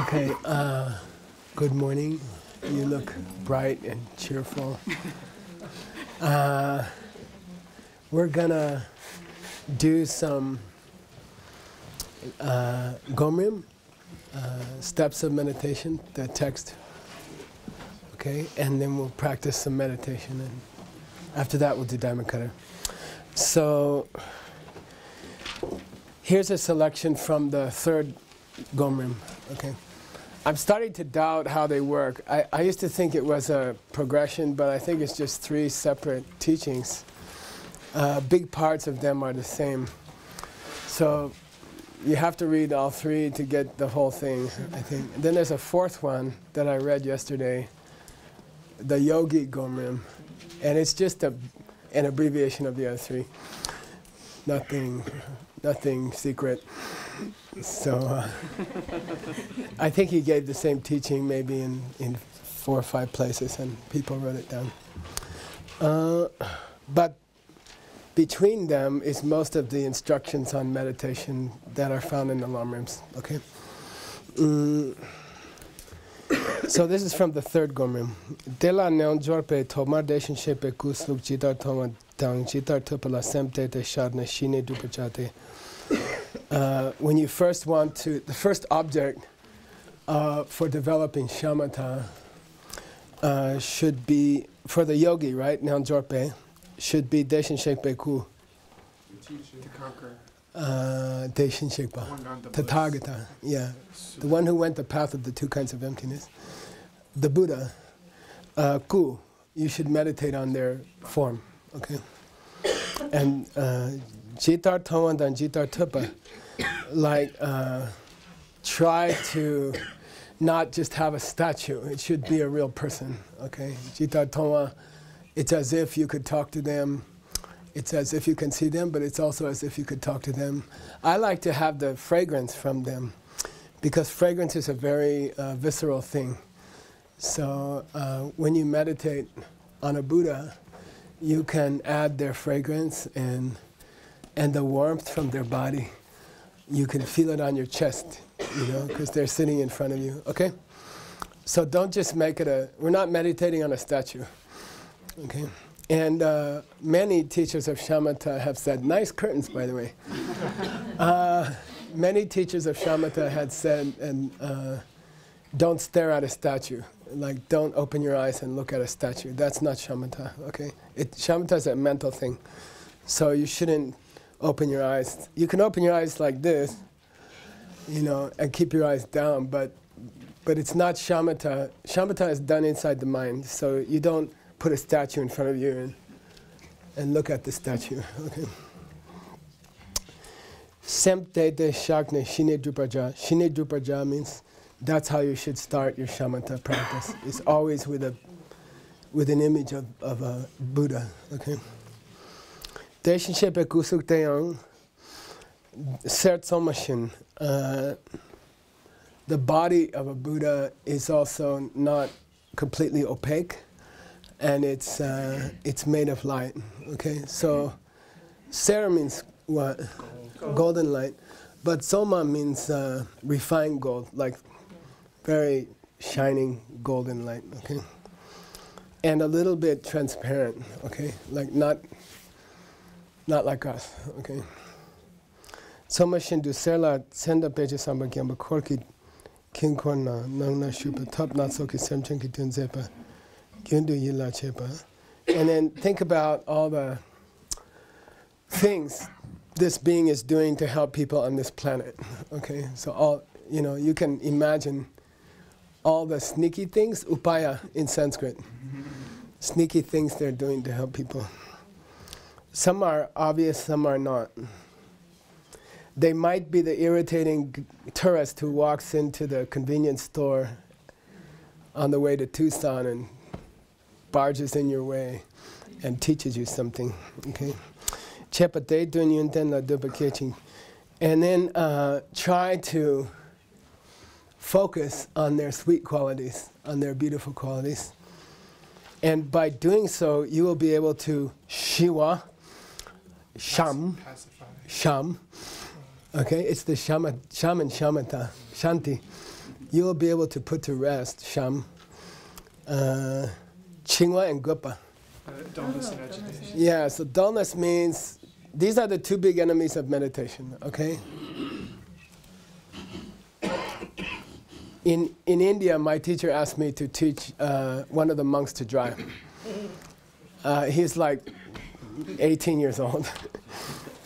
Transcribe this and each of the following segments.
Okay, uh, good morning. You look bright and cheerful. Uh, we're gonna do some uh, Gomrim, uh, steps of meditation, the text. Okay, and then we'll practice some meditation, and after that we'll do diamond cutter. So here's a selection from the third Gomrim. Okay. I'm starting to doubt how they work. I, I used to think it was a progression, but I think it's just three separate teachings. Uh, big parts of them are the same. So you have to read all three to get the whole thing, I think. And then there's a fourth one that I read yesterday, the Yogi Gomrim. And it's just a, an abbreviation of the other three. Nothing, nothing secret. So uh, I think he gave the same teaching maybe in, in four or five places and people wrote it down. Uh, but between them is most of the instructions on meditation that are found in the Lamrims. Okay? Mm. So this is from the third Gomrim. Dela neon jorpe tomar deshin shepe kusluk jitar toma dang jitar tupala semte te shadne shine dupachate. Uh, when you first want to, the first object uh, for developing shamatha uh, should be, for the yogi, right, Nyanjorpe, should be Deshin Shekbeku. To conquer. Uh, Deshin Shekpa. Tathagata, yeah. The one who went the path of the two kinds of emptiness. The Buddha, uh, Ku, you should meditate on their form, okay? And uh, Jitar Tawan and Jitar Tupa, like uh, try to not just have a statue, it should be a real person, okay? Jitar Tawa, it's as if you could talk to them, it's as if you can see them, but it's also as if you could talk to them. I like to have the fragrance from them because fragrance is a very uh, visceral thing. So uh, when you meditate on a Buddha, you can add their fragrance and, and the warmth from their body. You can feel it on your chest, you know, because they're sitting in front of you, okay? So don't just make it a, we're not meditating on a statue, okay? And uh, many teachers of shamatha have said, nice curtains, by the way. uh, many teachers of shamatha had said, and uh, don't stare at a statue. Like, don't open your eyes and look at a statue. That's not shamatha, okay? It, shamatha is a mental thing. So you shouldn't open your eyes. You can open your eyes like this, you know, and keep your eyes down, but, but it's not shamatha. Shamatha is done inside the mind, so you don't put a statue in front of you and, and look at the statue, okay? Semte de shakne shine drupaja. Shine drupaja means that's how you should start your shamatha practice. It's always with a with an image of, of a Buddha. Okay. Kusuk teyang sert somashin. Uh, the body of a Buddha is also not completely opaque, and it's uh, it's made of light. Okay, so ser means what? Gold. Golden light, but soma means uh, refined gold, like very shining golden light, okay? And a little bit transparent, okay? Like not not like us, okay? Soma shindu serla senda peche samba gyamba korki king korna nangna shupa top not soki semchen ki tunzepa gyundu yila chepa. And then think about all the things this being is doing to help people on this planet. Okay, so all you know, you can imagine all the sneaky things, upaya in Sanskrit. sneaky things they're doing to help people. Some are obvious, some are not. They might be the irritating tourist who walks into the convenience store on the way to Tucson and barges in your way and teaches you something. Okay, and then uh, try to focus on their sweet qualities, on their beautiful qualities. And by doing so, you will be able to shiwa, sham, sham. Okay, it's the shama, shaman, shamata, shanti. you will be able to put to rest Sham, uh, Chingwa, and Gupa. Uh, dullness and agitation. Yeah, so dullness means these are the two big enemies of meditation, okay? In, in India, my teacher asked me to teach uh, one of the monks to drive. Uh, he's like 18 years old.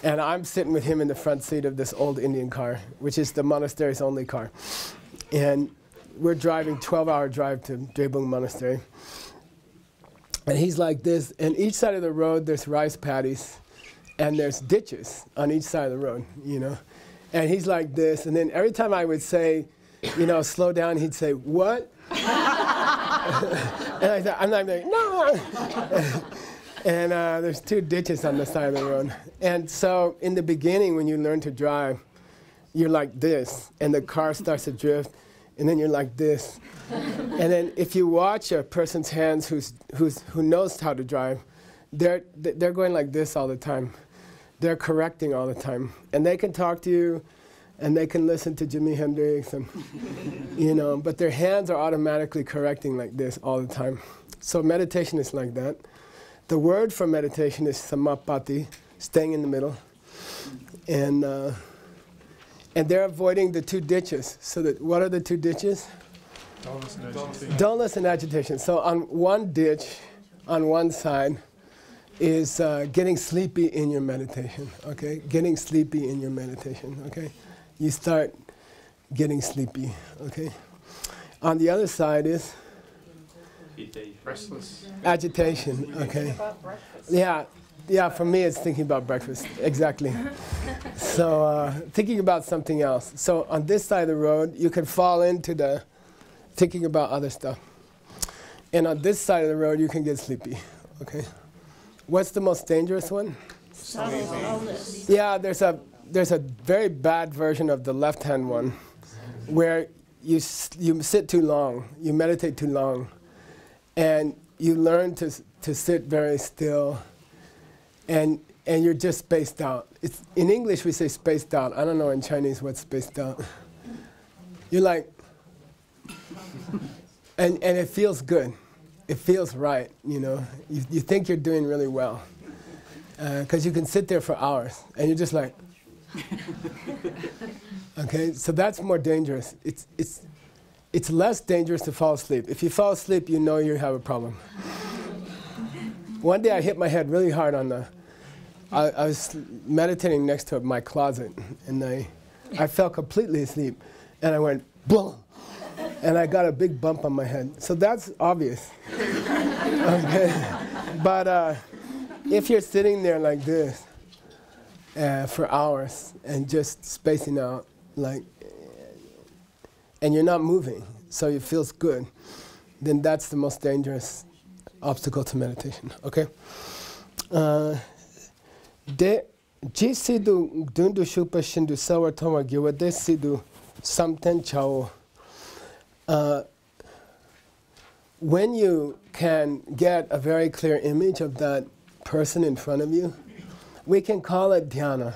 and I'm sitting with him in the front seat of this old Indian car, which is the monastery's only car. And we're driving 12 hour drive to Drebung Monastery. And he's like this, and each side of the road there's rice paddies, and there's ditches on each side of the road, you know. And he's like this, and then every time I would say, you know, slow down, he'd say, what? and I thought, I'm like, no. and uh, there's two ditches on the side of the road. And so in the beginning, when you learn to drive, you're like this, and the car starts to drift, and then you're like this. and then if you watch a person's hands who's, who's, who knows how to drive, they're, they're going like this all the time. They're correcting all the time. And they can talk to you, and they can listen to Jimi Hendrix, and, you know, but their hands are automatically correcting like this all the time. So meditation is like that. The word for meditation is samapati, staying in the middle. And, uh, and they're avoiding the two ditches. So that what are the two ditches? Dullness and agitation. Dullness and agitation. So on one ditch, on one side, is uh, getting sleepy in your meditation. Okay, getting sleepy in your meditation. Okay, you start getting sleepy. Okay. On the other side is Restless. agitation. Okay. Yeah, yeah. For me, it's thinking about breakfast. Exactly. so uh, thinking about something else. So on this side of the road, you can fall into the thinking about other stuff. And on this side of the road, you can get sleepy. Okay. What's the most dangerous one? Sleepy. Yeah, there's a there's a very bad version of the left-hand one, where you you sit too long, you meditate too long, and you learn to to sit very still, and and you're just spaced out. It's in English we say spaced out. I don't know in Chinese what's spaced out. You're like, and and it feels good, it feels right. You know, you you think you're doing really well, uh, because you can sit there for hours, and you're just like. okay, so that's more dangerous. It's it's it's less dangerous to fall asleep. If you fall asleep, you know you have a problem. One day I hit my head really hard on the. I, I was meditating next to my closet, and I, I fell completely asleep, and I went boom, and I got a big bump on my head. So that's obvious. okay, but uh, if you're sitting there like this uh, for hours and just spacing out, like and you're not moving, so it feels good, then that's the most dangerous obstacle to meditation. Okay. Uh, de jisidu dundu shupa shindu toma giwa de sidu samten chao. Uh, when you can get a very clear image of that person in front of you, we can call it dhyana.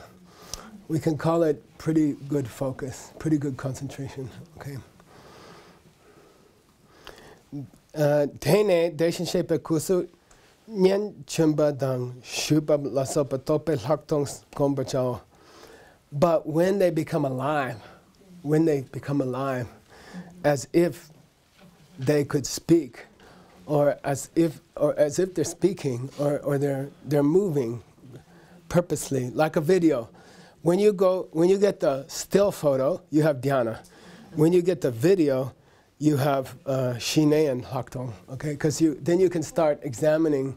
We can call it pretty good focus, pretty good concentration. Okay. Uh, Tene deshin shepe kusu nyen chumba dang shupa lasopa tope laktong gomba chao. But when they become alive, when they become alive, as if they could speak, or as if, or as if they're speaking, or, or they're, they're moving purposely, like a video. When you go, when you get the still photo, you have dhyana. When you get the video, you have uh, laktong. Okay, because you then you can start examining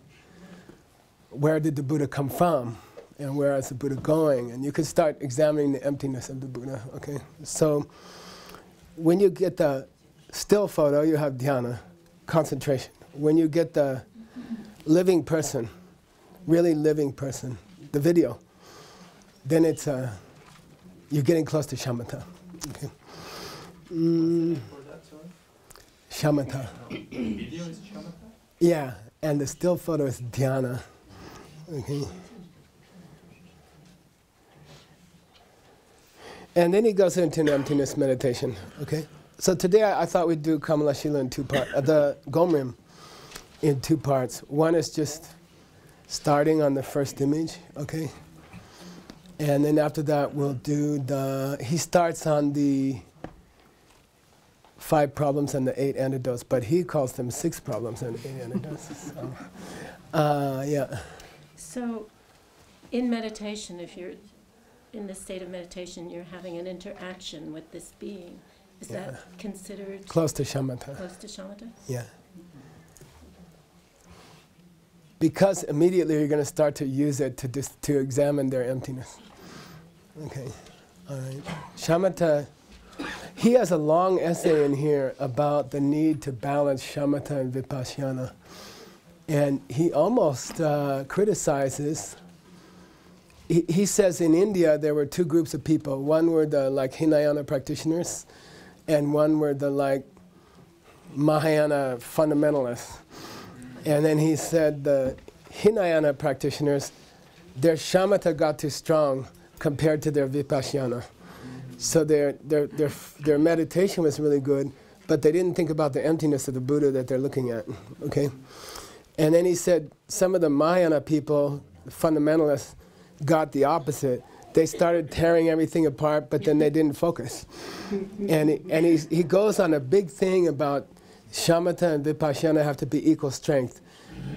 where did the Buddha come from, and where is the Buddha going, and you can start examining the emptiness of the Buddha. Okay, so when you get the still photo, you have dhyana, concentration. When you get the living person, really living person, the video, then it's uh, you're getting close to shamatha. Okay. Mm, shamatha. Yeah, and the still photo is dhyana. Okay. And then he goes into an emptiness meditation. Okay. so today I, I thought we'd do Kamalashila in two parts, uh, the Gomrim in two parts. One is just starting on the first image, okay? And then after that, we'll do the, he starts on the five problems and the eight antidotes, but he calls them six problems and eight antidotes. So, uh, yeah. So, in meditation, if you're in the state of meditation, you're having an interaction with this being. Is Yeah. that considered Close to shamatha. close to shamatha? Yeah. Because immediately you're going to start to use it to, dis- to examine their emptiness. Okay, all right. Shamatha, he has a long essay in here about the need to balance shamatha and vipassana. And he almost uh, criticizes. He, he says in India there were two groups of people. One were the like Hinayana practitioners, and one were the like Mahayana fundamentalists. And then he said the Hinayana practitioners, their shamatha got too strong compared to their vipassana. So their, their, their, their meditation was really good, but they didn't think about the emptiness of the Buddha that they're looking at. Okay? And then he said some of the Mahayana people, fundamentalists, got the opposite. They started tearing everything apart, but then they didn't focus. and he, and he, he goes on a big thing about shamatha and vipassana have to be equal strength.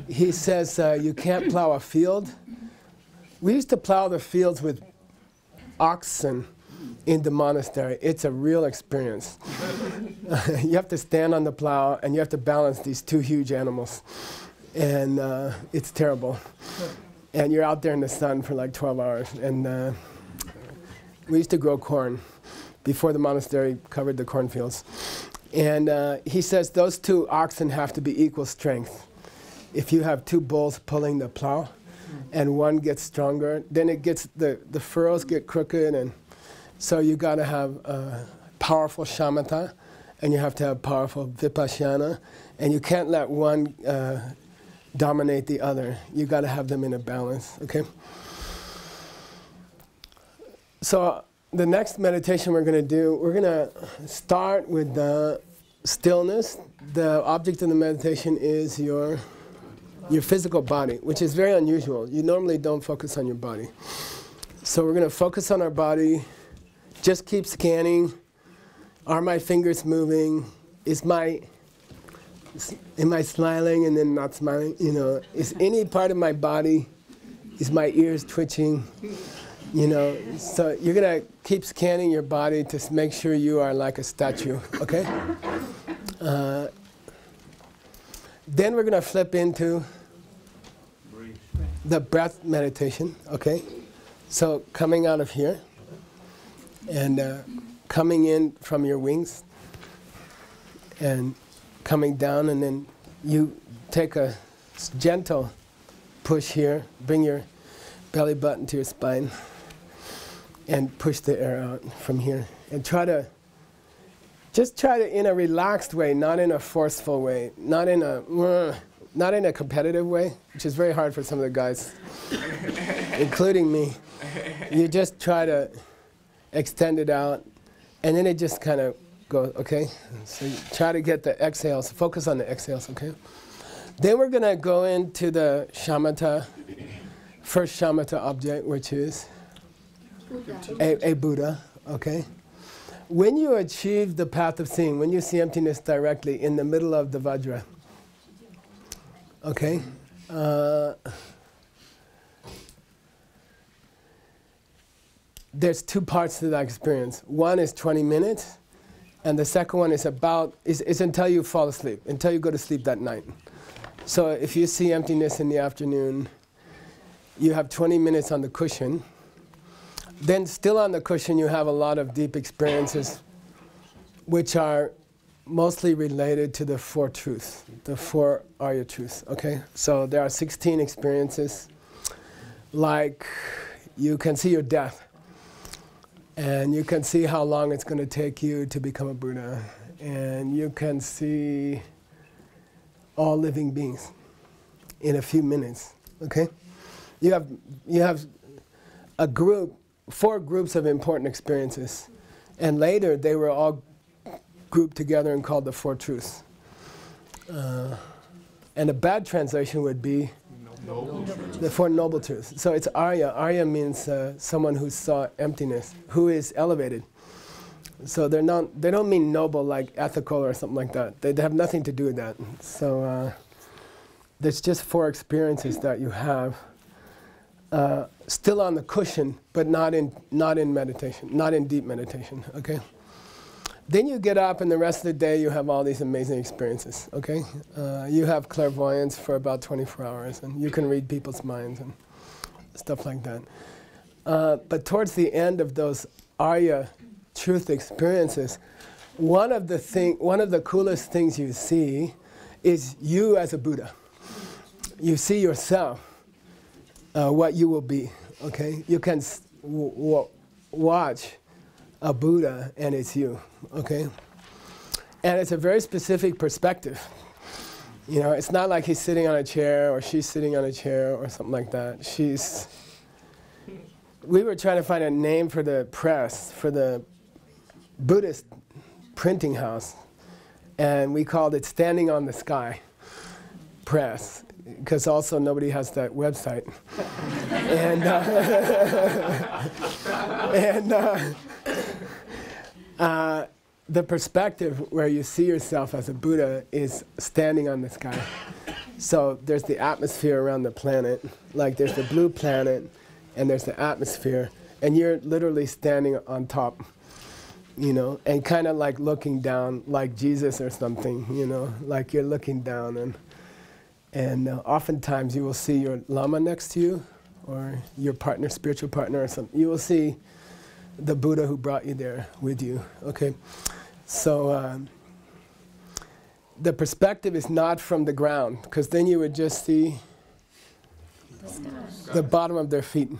He says uh, you can't plow a field. We used to plow the fields with oxen in the monastery. It's a real experience. you have to stand on the plow and you have to balance these two huge animals. And uh, it's terrible. And you're out there in the sun for like 12 hours. And uh, we used to grow corn before the monastery covered the cornfields. And uh, he says those two oxen have to be equal strength. If you have two bulls pulling the plow and one gets stronger, then it gets the, the furrows get crooked. And so you got to have uh, powerful shamatha and you have to have powerful vipassana. And you can't let one uh, dominate the other. You got to have them in a balance, okay? So the next meditation we're going to do, we're going to start with the stillness. The object of the meditation is your your physical body, which is very unusual. You normally don't focus on your body. So we're going to focus on our body. Just keep scanning. Are my fingers moving? Is my am I smiling and then not smiling? You know, is any part of my body, is my ears twitching? You know, so you're gonna keep scanning your body to make sure you are like a statue, okay? Uh, then we're gonna flip into the breath meditation, okay? So coming out of here and uh, coming in from your wings and coming down, and then you take a gentle push here, bring your belly button to your spine, and push the air out from here. And try to, just try to, in a relaxed way, not in a forceful way, not in a, "Wah," not in a competitive way, which is very hard for some of the guys, including me. You just try to extend it out, and then it just kind of goes, okay? So you try to get the exhales, focus on the exhales, okay? Then we're gonna go into the shamatha, first shamatha object, which is a, a Buddha, okay? When you achieve the path of seeing, when you see emptiness directly in the middle of the Vajra, okay? Uh, there's two parts to that experience. One is 20 minutes, and the second one is about, is, is until you fall asleep, until you go to sleep that night. So if you see emptiness in the afternoon, you have 20 minutes on the cushion. Then, still on the cushion, you have a lot of deep experiences, which are mostly related to the four truths, the four Arya truths. Okay? So there are 16 experiences, like you can see your death, and you can see how long it's going to take you to become a Buddha, and you can see all living beings in a few minutes. Okay? You have, you have a group, four groups of important experiences. And later they were all grouped together and called the Four Truths. Uh, and a bad translation would be the Four Noble Truths. So it's Arya. Arya means uh, someone who saw emptiness, who is elevated. So they're not, they don't mean noble like ethical or something like that. They, they have nothing to do with that. So uh, there's just four experiences that you have. Uh, still on the cushion, but not in, not in meditation, not in deep meditation, okay? Then you get up, and the rest of the day you have all these amazing experiences. Okay, uh, you have clairvoyance for about 24 hours, and you can read people's minds and stuff like that. Uh, but towards the end of those Arya truth experiences, one of the thing, one of the coolest things you see is you as a Buddha. You see yourself, uh, what you will be. Okay, you can watch a Buddha and it's you, okay? And it's a very specific perspective. You know, it's not like he's sitting on a chair or she's sitting on a chair or something like that. She's. We were trying to find a name for the press, for the Buddhist printing house, and we called it Standing on the Sky Press, because also nobody has that website. and uh, and uh, uh, the perspective where you see yourself as a Buddha is standing on the sky. So there's the atmosphere around the planet, like there's the blue planet, and there's the atmosphere, and you're literally standing on top, you know, and kind of like looking down, like Jesus or something, you know, like you're looking down, and and uh, oftentimes you will see your lama next to you, or your partner, spiritual partner, or something. You will see the Buddha who brought you there with you. Okay, so um, the perspective is not from the ground, because then you would just see the bottom of their feet.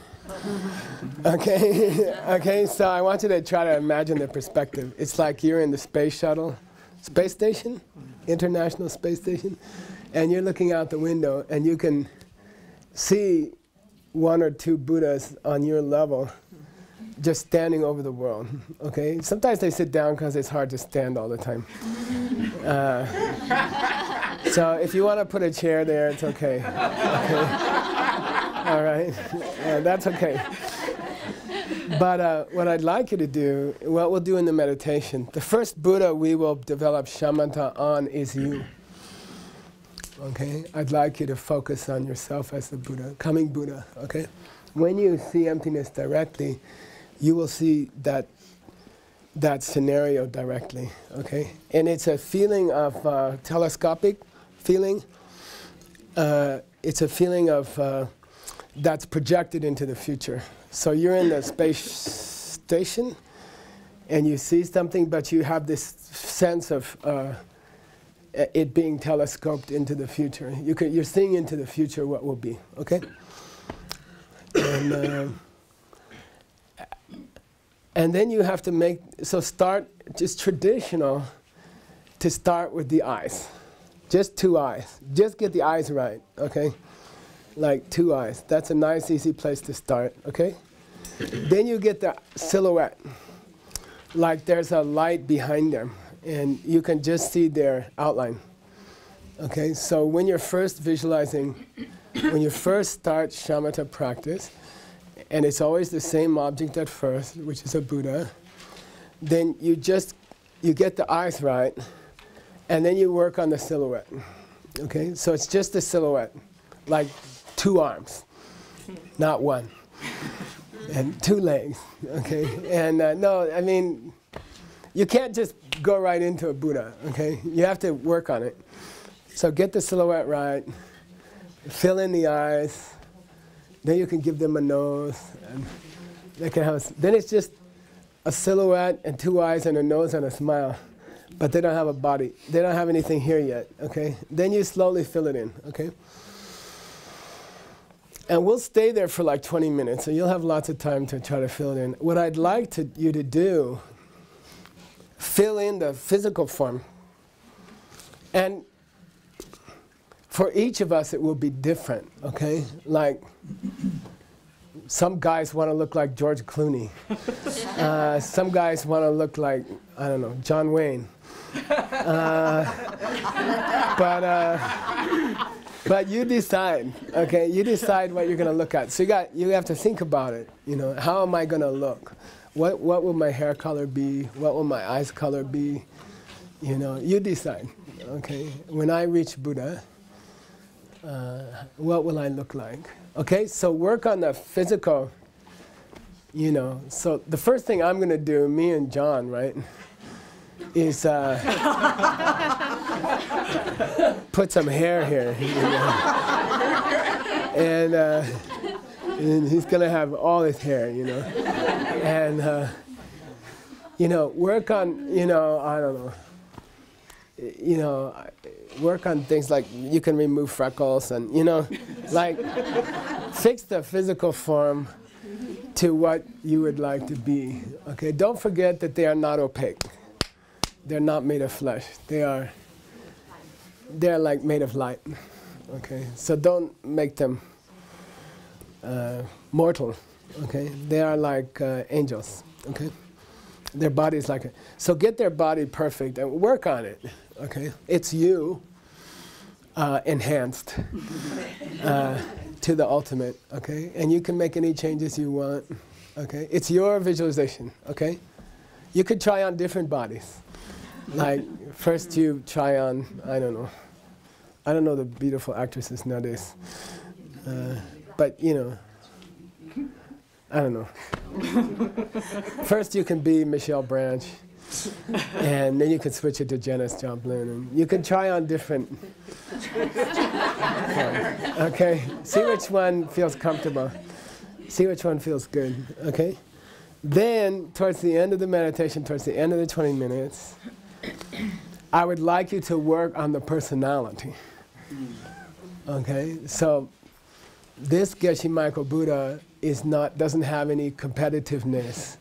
okay, okay. So I want you to try to imagine the perspective. It's like you're in the space shuttle, space station, International Space Station, and you're looking out the window, and you can see one or two Buddhas on your level just standing over the world. Okay, sometimes they sit down because it's hard to stand all the time. Uh, so if you want to put a chair there, it's okay. okay. All right, yeah, that's okay. But uh, what I'd like you to do, what we'll do in the meditation, the first Buddha we will develop shamatha on is you. Okay, I'd like you to focus on yourself as the Buddha, coming Buddha. Okay, when you see emptiness directly you will see that that scenario directly, okay? And it's a feeling of uh, telescopic feeling. Uh, it's a feeling of uh, that's projected into the future. So you're in the space station and you see something, but you have this sense of uh, it being telescoped into the future. You can, you're seeing into the future what will be, okay? And, uh, and then you have to make, so start just traditional to start with the eyes. Just two eyes. Just get the eyes right, okay? Like two eyes. That's a nice, easy place to start, okay? then you get the silhouette. Like there's a light behind them, and you can just see their outline. Okay, so when you're first visualizing, when you first start shamatha practice, and it's always the same object at first, which is a Buddha, then you just you get the eyes right, and then you work on the silhouette. Okay, so it's just the silhouette, like two arms, not one, and two legs. Okay, and uh, no, I mean, you can't just go right into a Buddha. Okay, you have to work on it. So get the silhouette right, fill in the eyes then you can give them a nose, and they can have. A, then it's just a silhouette and two eyes and a nose and a smile, but they don't have a body. They don't have anything here yet. Okay. Then you slowly fill it in. Okay. And we'll stay there for like 20 minutes, so you'll have lots of time to try to fill it in. What I'd like to, you to do, fill in the physical form. And for each of us, it will be different, okay? Like, some guys want to look like George Clooney. Uh, some guys want to look like, I don't know, John Wayne. Uh, but, uh, but you decide, okay? You decide what you're going to look at. So you, got, you have to think about it. You know, how am I going to look? What, what will my hair color be? What will my eyes color be? You know, you decide, okay? When I reach Buddha, uh, what will I look like? Okay, so work on the physical, you know. So the first thing I'm going to do, me and John, right, is uh, put some hair here. You know? and, uh, and he's going to have all his hair, you know. and, uh, you know, work on, you know, I don't know you know, work on things like you can remove freckles and, you know, like fix the physical form to what you would like to be. Okay, don't forget that they are not opaque. They're not made of flesh. They are, they're like made of light. Okay, so don't make them mortal. Okay, they are like uh, angels. Okay, their body is like a, so get their body perfect and work on it okay? It's you uh, enhanced uh, to the ultimate, okay? And you can make any changes you want, okay? It's your visualization, okay? You could try on different bodies. Like, first you try on, I don't know, I don't know the beautiful actresses nowadays. Uh, but, you know, I don't know. first you can be Michelle Branch and then you can switch it to Janis Joplin, and you can try on different. okay. okay, see which one feels comfortable. See which one feels good. Okay, then towards the end of the meditation, towards the end of the 20 minutes, I would like you to work on the personality. Mm. Okay, so this Geshe Michael Buddha is not doesn't have any competitiveness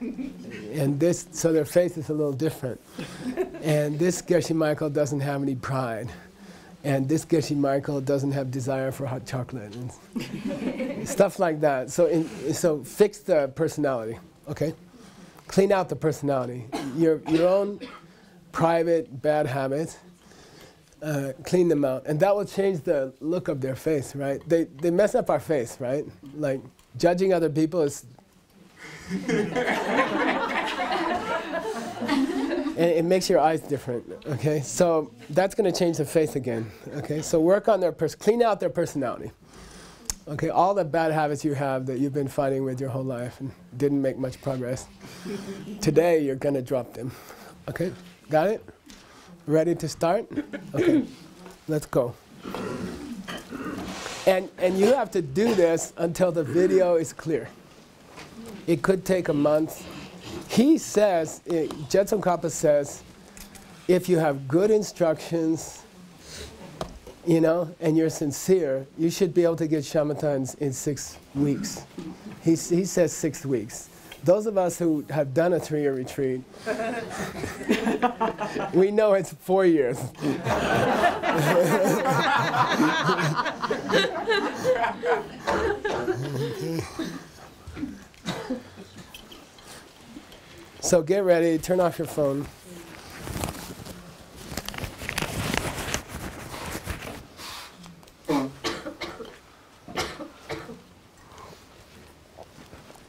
and this, so their faith is a little different. and this Geshe Michael doesn't have any pride. And this Geshe Michael doesn't have desire for hot chocolate and stuff like that. So, in, so fix the personality, okay? Clean out the personality. Your, your own private bad habits, uh, clean them out. And that will change the look of their face, right? They, they mess up our face, right? Like judging other people is it makes your eyes different. Okay, so that's going to change the face again. Okay, so work on their pers- clean out their personality. Okay, all the bad habits you have that you've been fighting with your whole life and didn't make much progress. Today you're going to drop them. Okay, got it? Ready to start? Okay, let's go. And and you have to do this until the video is clear. It could take a month. He says, eh, it, Kappa says, if you have good instructions, you know, and you're sincere, you should be able to get shamatha in, in six weeks. He, he says six weeks. Those of us who have done a three-year retreat, we know it's four years. So get ready, turn off your phone.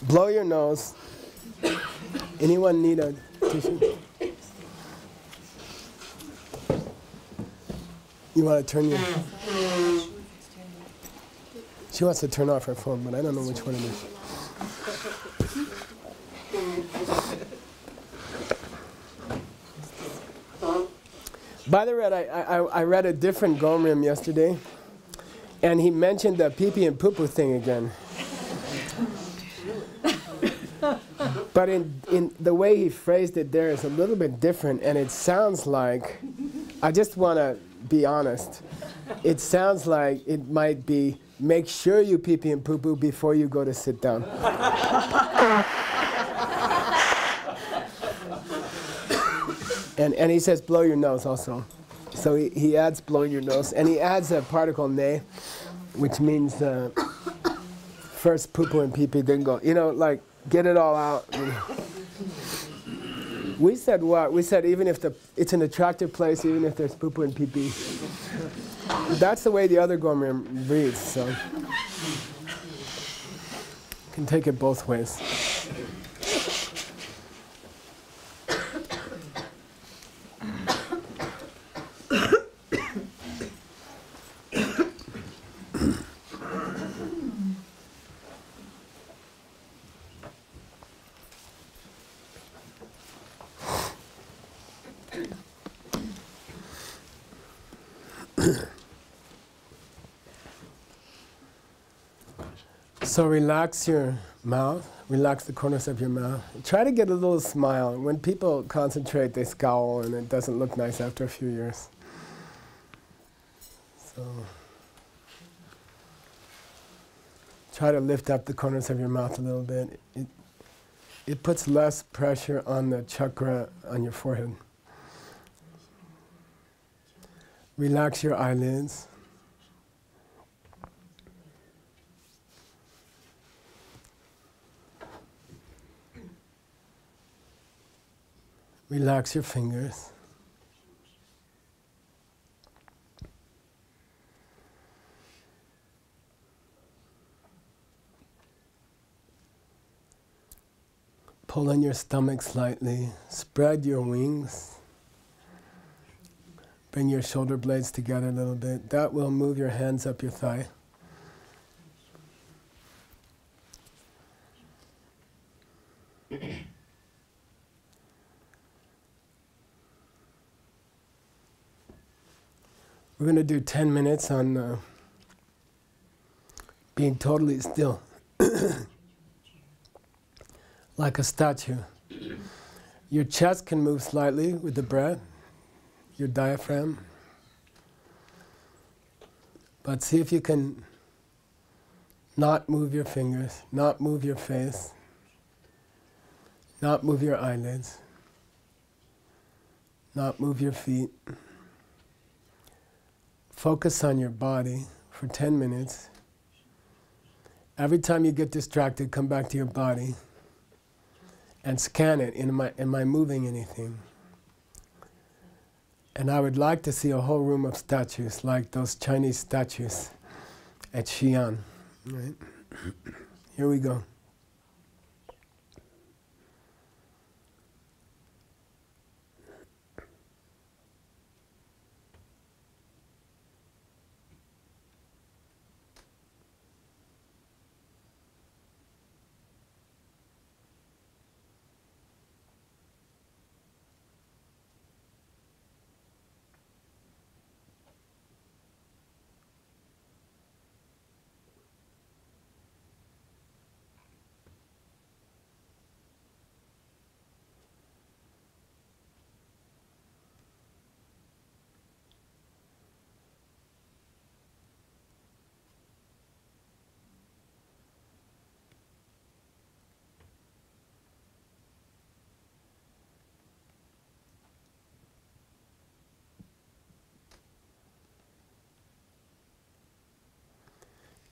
Blow your nose. Anyone need a tissue? You want to turn your. She wants to turn off her phone, but I don't know which one it is. By the way, I, I, I read a different Gomrim yesterday, and he mentioned the pee pee and poo poo thing again. But in, in the way he phrased it there is a little bit different, and it sounds like, I just want to be honest, it sounds like it might be make sure you pee pee and poo poo before you go to sit down. And, and he says, blow your nose also. So he, he adds blowing your nose. And he adds a particle ne, which means uh, first poo poo and pee pee, then go. You know, like get it all out. We said what? We said even if the it's an attractive place, even if there's poo poo and pee pee. That's the way the other Gomrim breathes. So can take it both ways. So relax your mouth, relax the corners of your mouth. Try to get a little smile. When people concentrate, they scowl and it doesn't look nice after a few years. So try to lift up the corners of your mouth a little bit. It, it puts less pressure on the chakra on your forehead. Relax your eyelids. Relax your fingers. Pull on your stomach slightly. Spread your wings. Bring your shoulder blades together a little bit. That will move your hands up your thigh. We're going to do 10 minutes on uh, being totally still, like a statue. Your chest can move slightly with the breath, your diaphragm. But see if you can not move your fingers, not move your face, not move your eyelids, not move your feet. Focus on your body for 10 minutes. Every time you get distracted, come back to your body and scan it. Am I, am I moving anything? And I would like to see a whole room of statues, like those Chinese statues at Xi'an. Right? Here we go.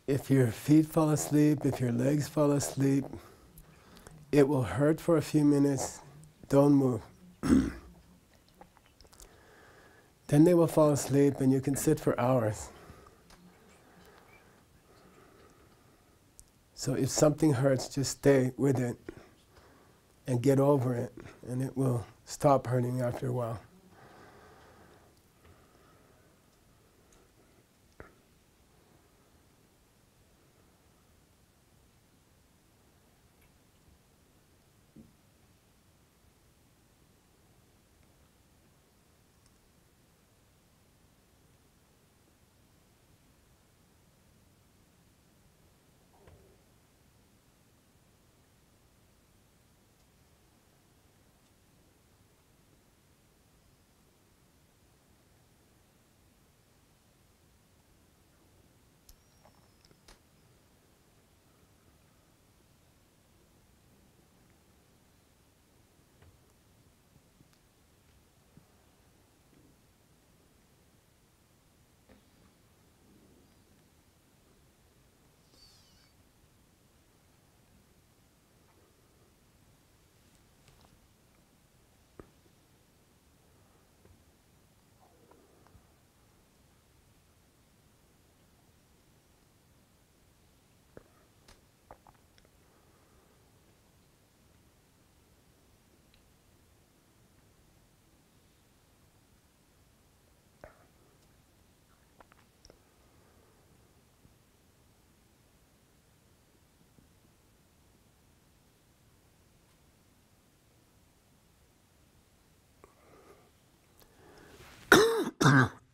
If your feet fall asleep, if your legs fall asleep, it will hurt for a few minutes. Don't move. then they will fall asleep and you can sit for hours. So if something hurts, just stay with it and get over it, and it will stop hurting after a while. pow.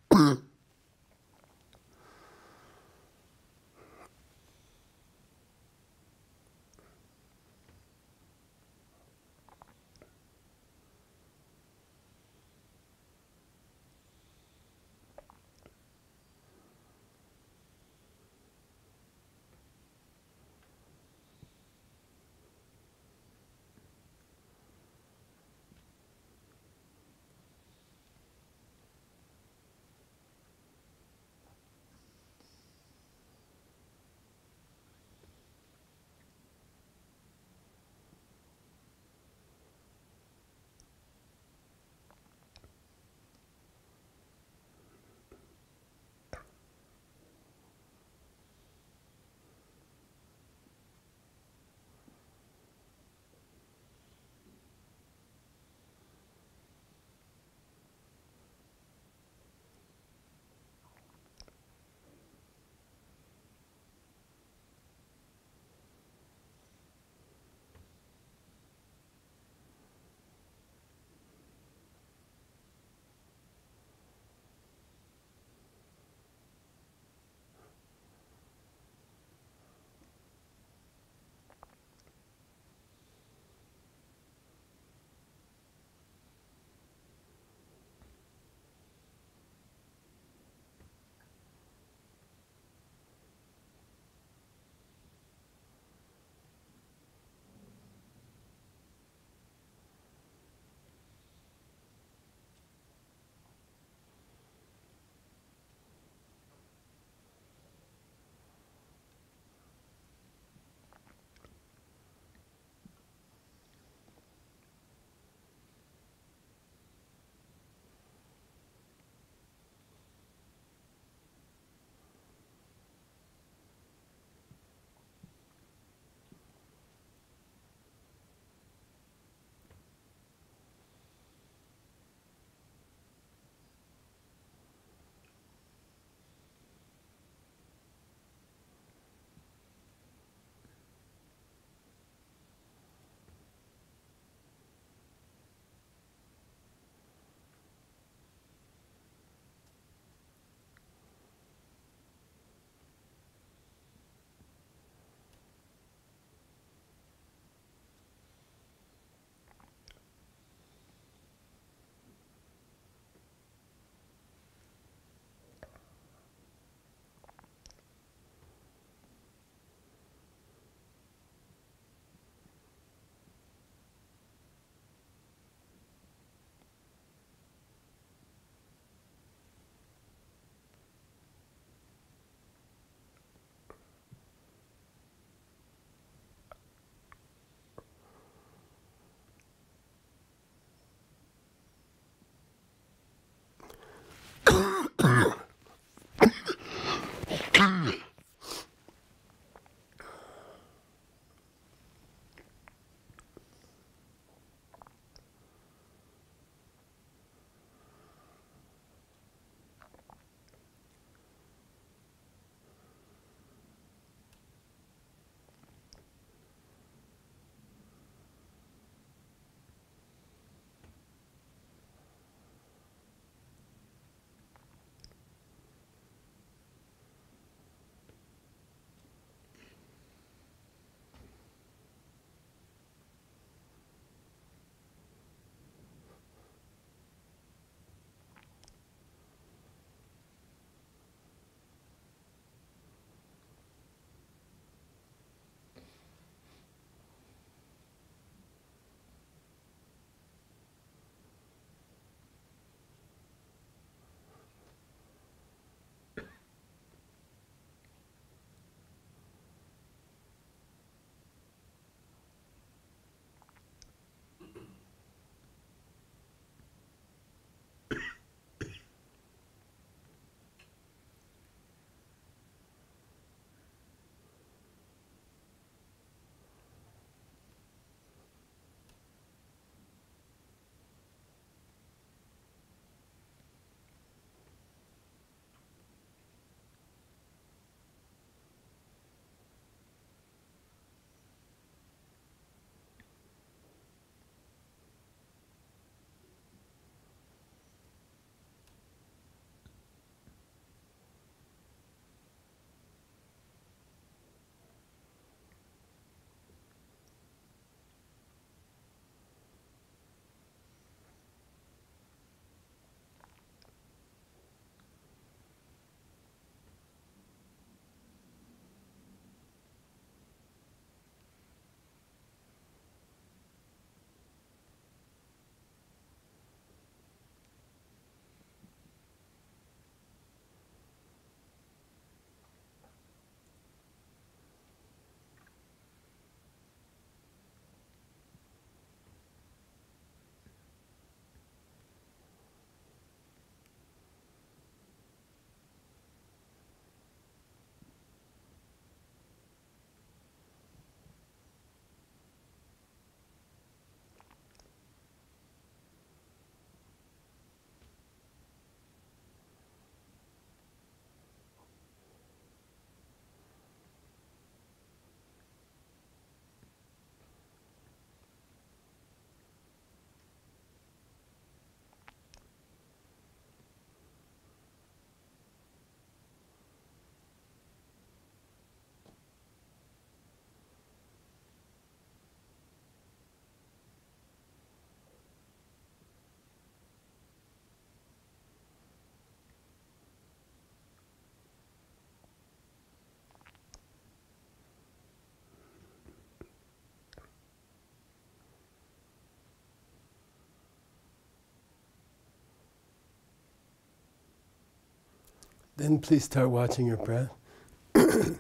Then please start watching your breath. the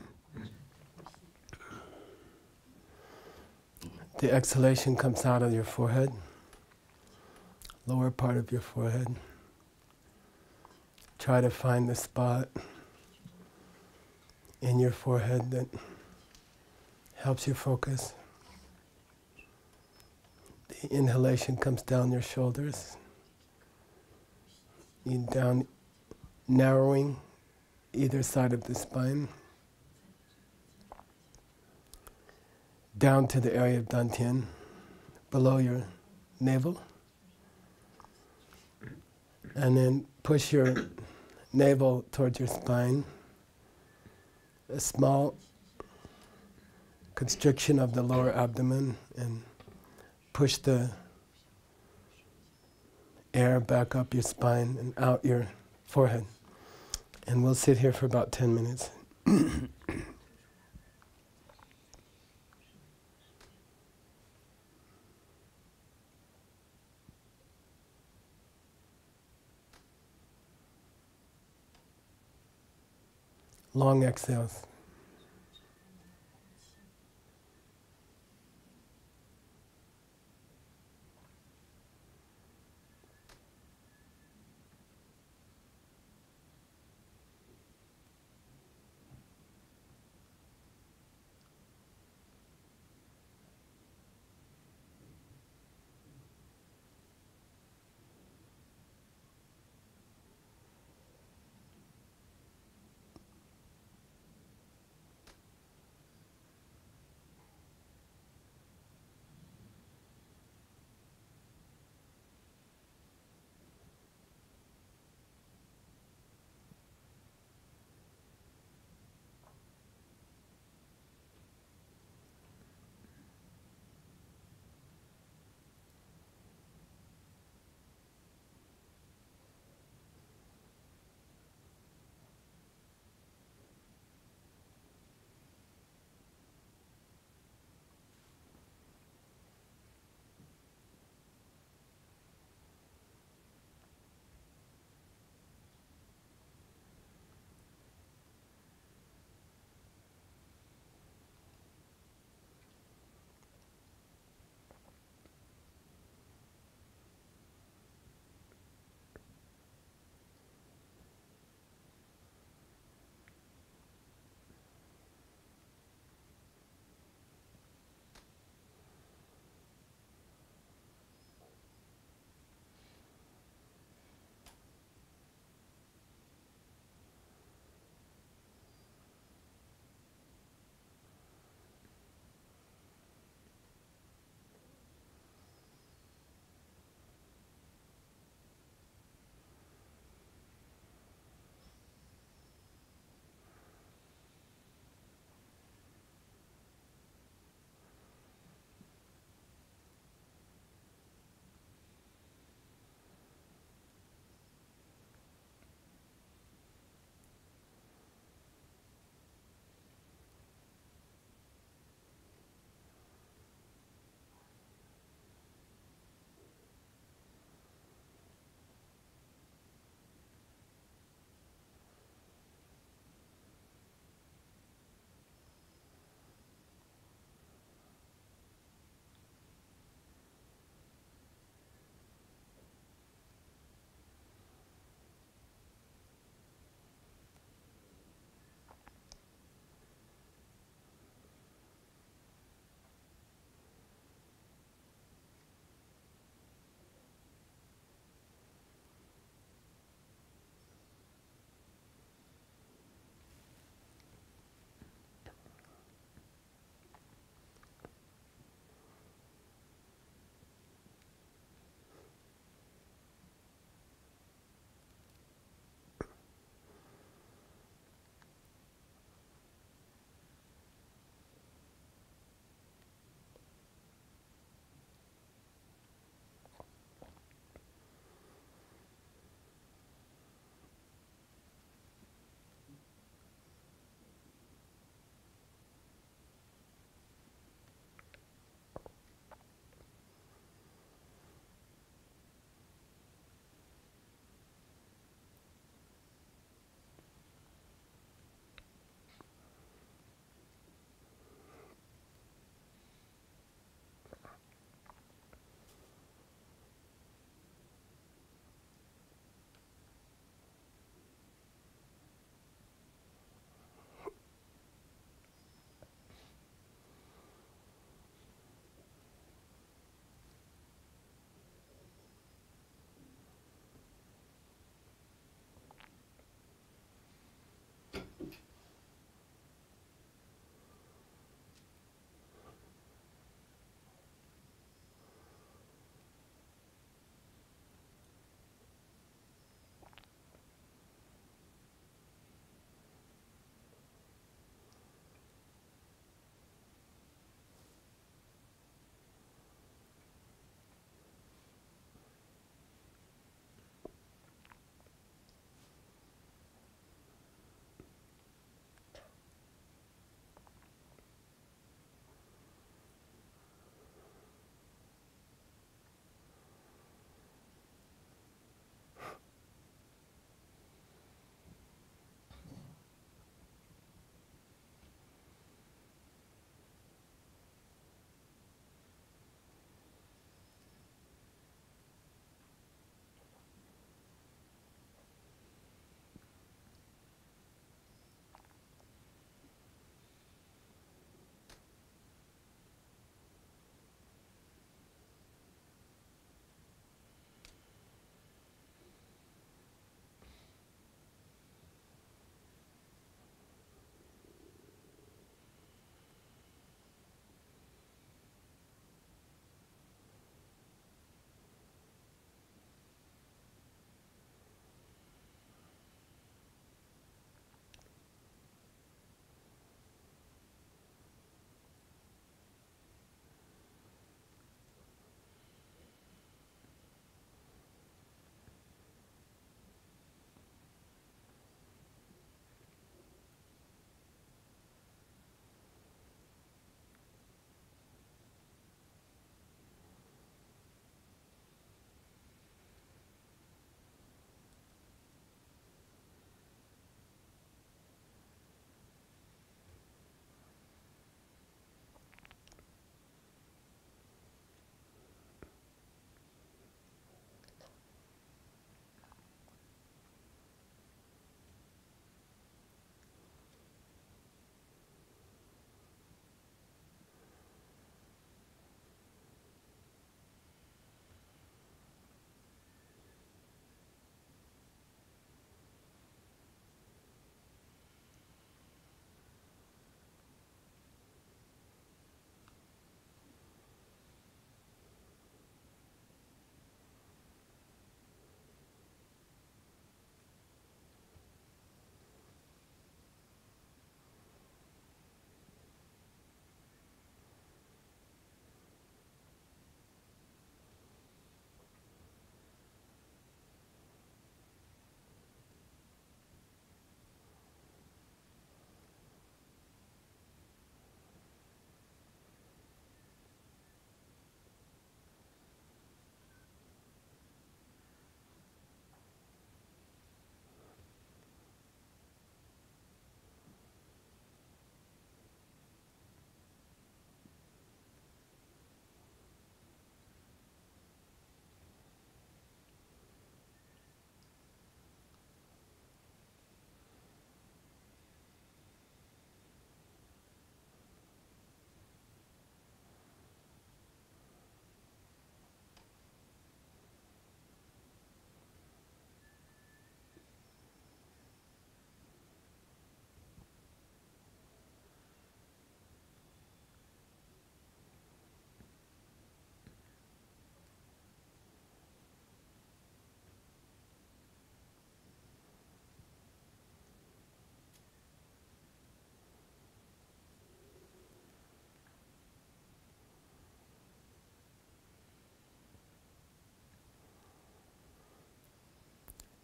exhalation comes out of your forehead, lower part of your forehead. Try to find the spot in your forehead that helps you focus. The inhalation comes down your shoulders, down, narrowing either side of the spine, down to the area of Dantian, below your navel, and then push your navel towards your spine. A small constriction of the lower abdomen and push the air back up your spine and out your forehead. And we'll sit here for about 10 minutes. Long exhales.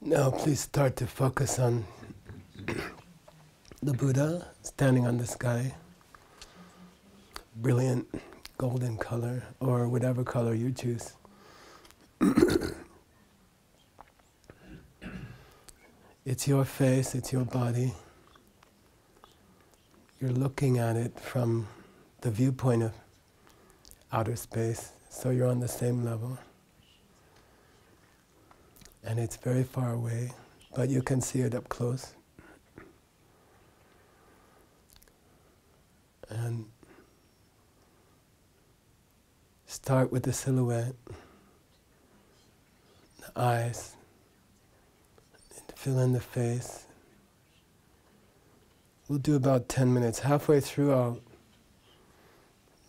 Now, please start to focus on the Buddha standing on the sky, brilliant golden color, or whatever color you choose. it's your face, it's your body. You're looking at it from the viewpoint of outer space, so you're on the same level. And it's very far away, but you can see it up close. And start with the silhouette, the eyes, fill in the face. We'll do about 10 minutes. Halfway through, I'll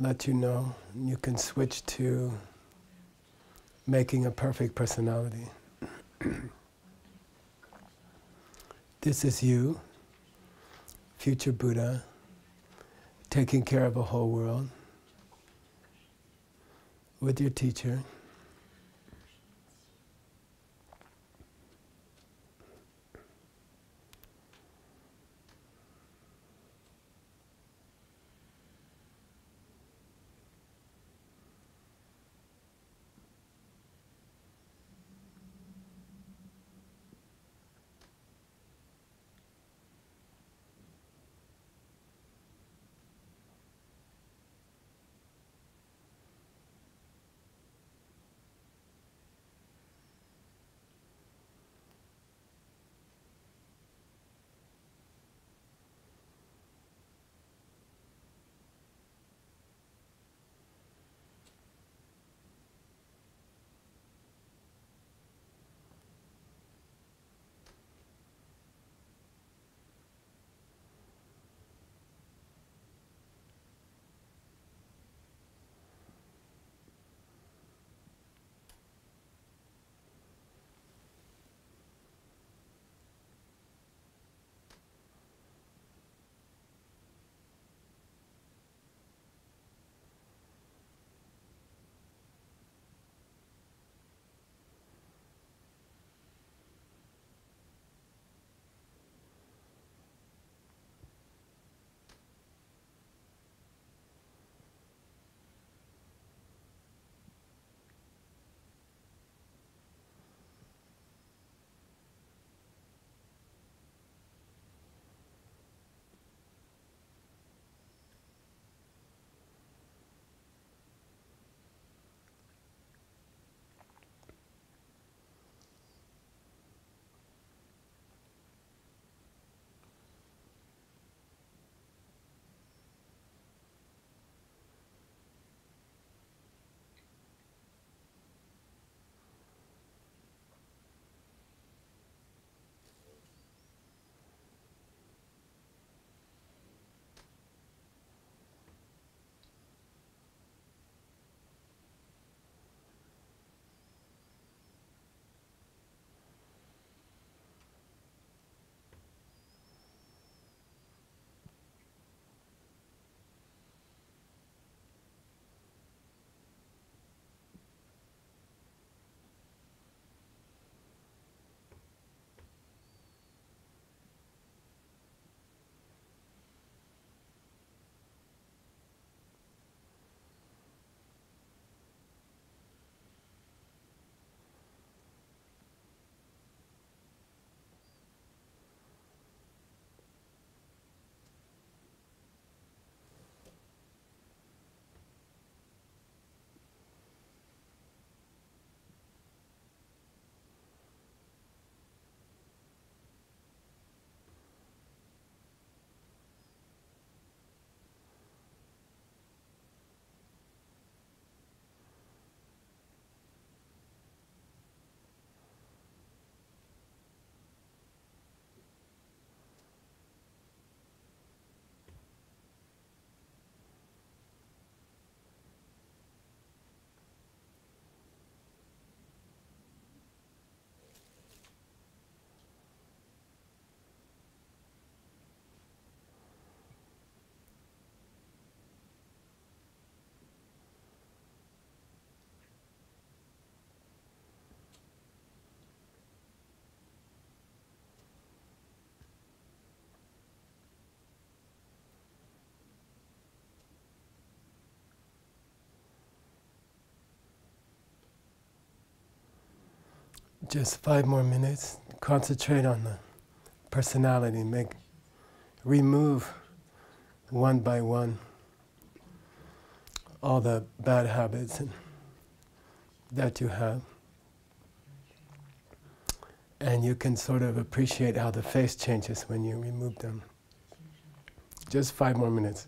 let you know. You can switch to making a perfect personality. this is you, future Buddha, taking care of a whole world with your teacher. Just five more minutes. Concentrate on the personality. Make remove one by one all the bad habits that you have. And you can sort of appreciate how the face changes when you remove them. Just five more minutes.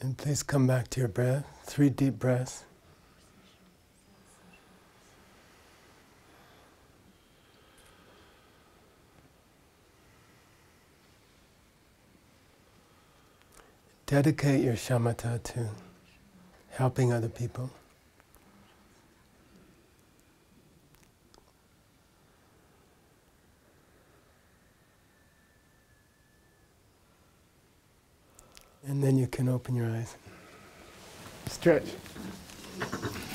And please come back to your breath. Three deep breaths. Dedicate your shamatha to helping other people. And then you can open your eyes. Stretch.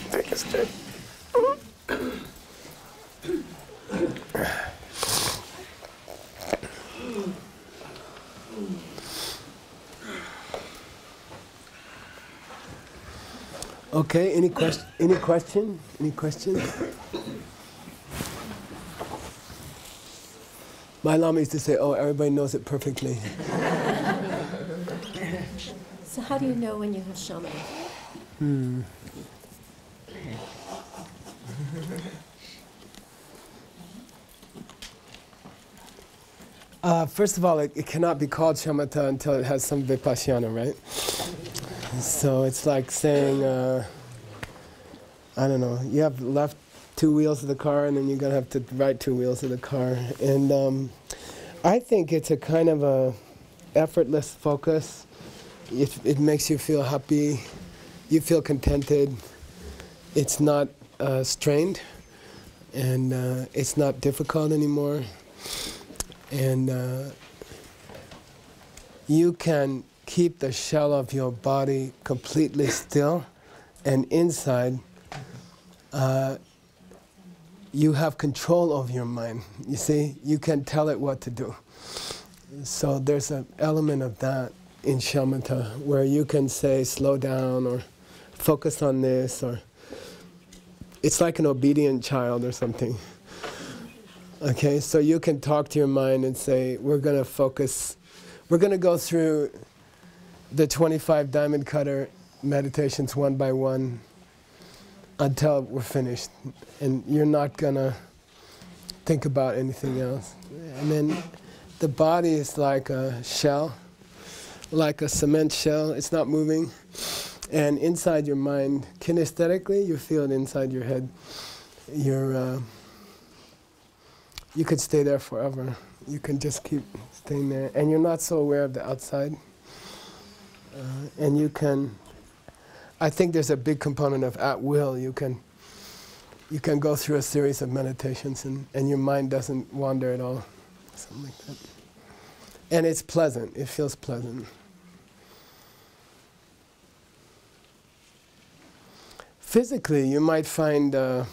Take a stretch. Okay, any question? Any question? Any questions? My Lama used to say, "Oh, everybody knows it perfectly." So how do you know when you have shamatha? Hmm. Uh, first of all, it, it cannot be called shamatha until it has some vipassana, right? So it's like saying, uh, I don't know, you have left two wheels of the car and then you're going to have to right two wheels of the car. And um, I think it's a kind of a effortless focus. It, it makes you feel happy, you feel contented. It's not uh, strained and uh, it's not difficult anymore. And uh, you can keep the shell of your body completely still, and inside, uh, you have control of your mind. You see, you can tell it what to do. So there's an element of that in shamatha where you can say, slow down, or focus on this, or it's like an obedient child or something. Okay, so you can talk to your mind and say, we're going to focus, we're going to go through the 25 diamond cutter meditations one by one until we're finished. And you're not going to think about anything else. And then the body is like a shell, like a cement shell, it's not moving. And inside your mind, kinesthetically, you feel it inside your head. You're. Uh, you could stay there forever. You can just keep staying there. And you're not so aware of the outside. Uh, and you can, I think there's a big component of at will. You can, you can go through a series of meditations and, and your mind doesn't wander at all. Something like that. And it's pleasant, it feels pleasant. Physically, you might find. Uh,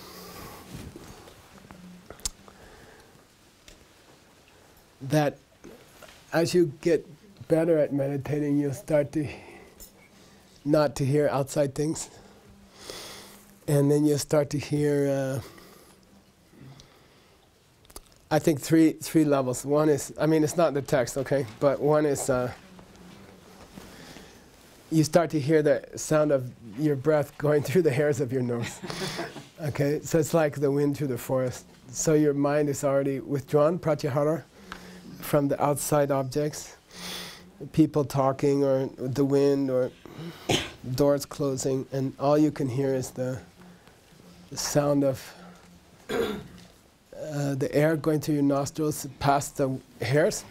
that as you get better at meditating, you'll start to not to hear outside things, and then you'll start to hear. Uh, I think three three levels. One is, I mean, it's not the text, okay, but one is. Uh, you start to hear the sound of your breath going through the hairs of your nose. okay, so it's like the wind through the forest. So your mind is already withdrawn, pratyahara from the outside objects, people talking or the wind or doors closing, and all you can hear is the, the sound of uh, the air going through your nostrils past the hairs.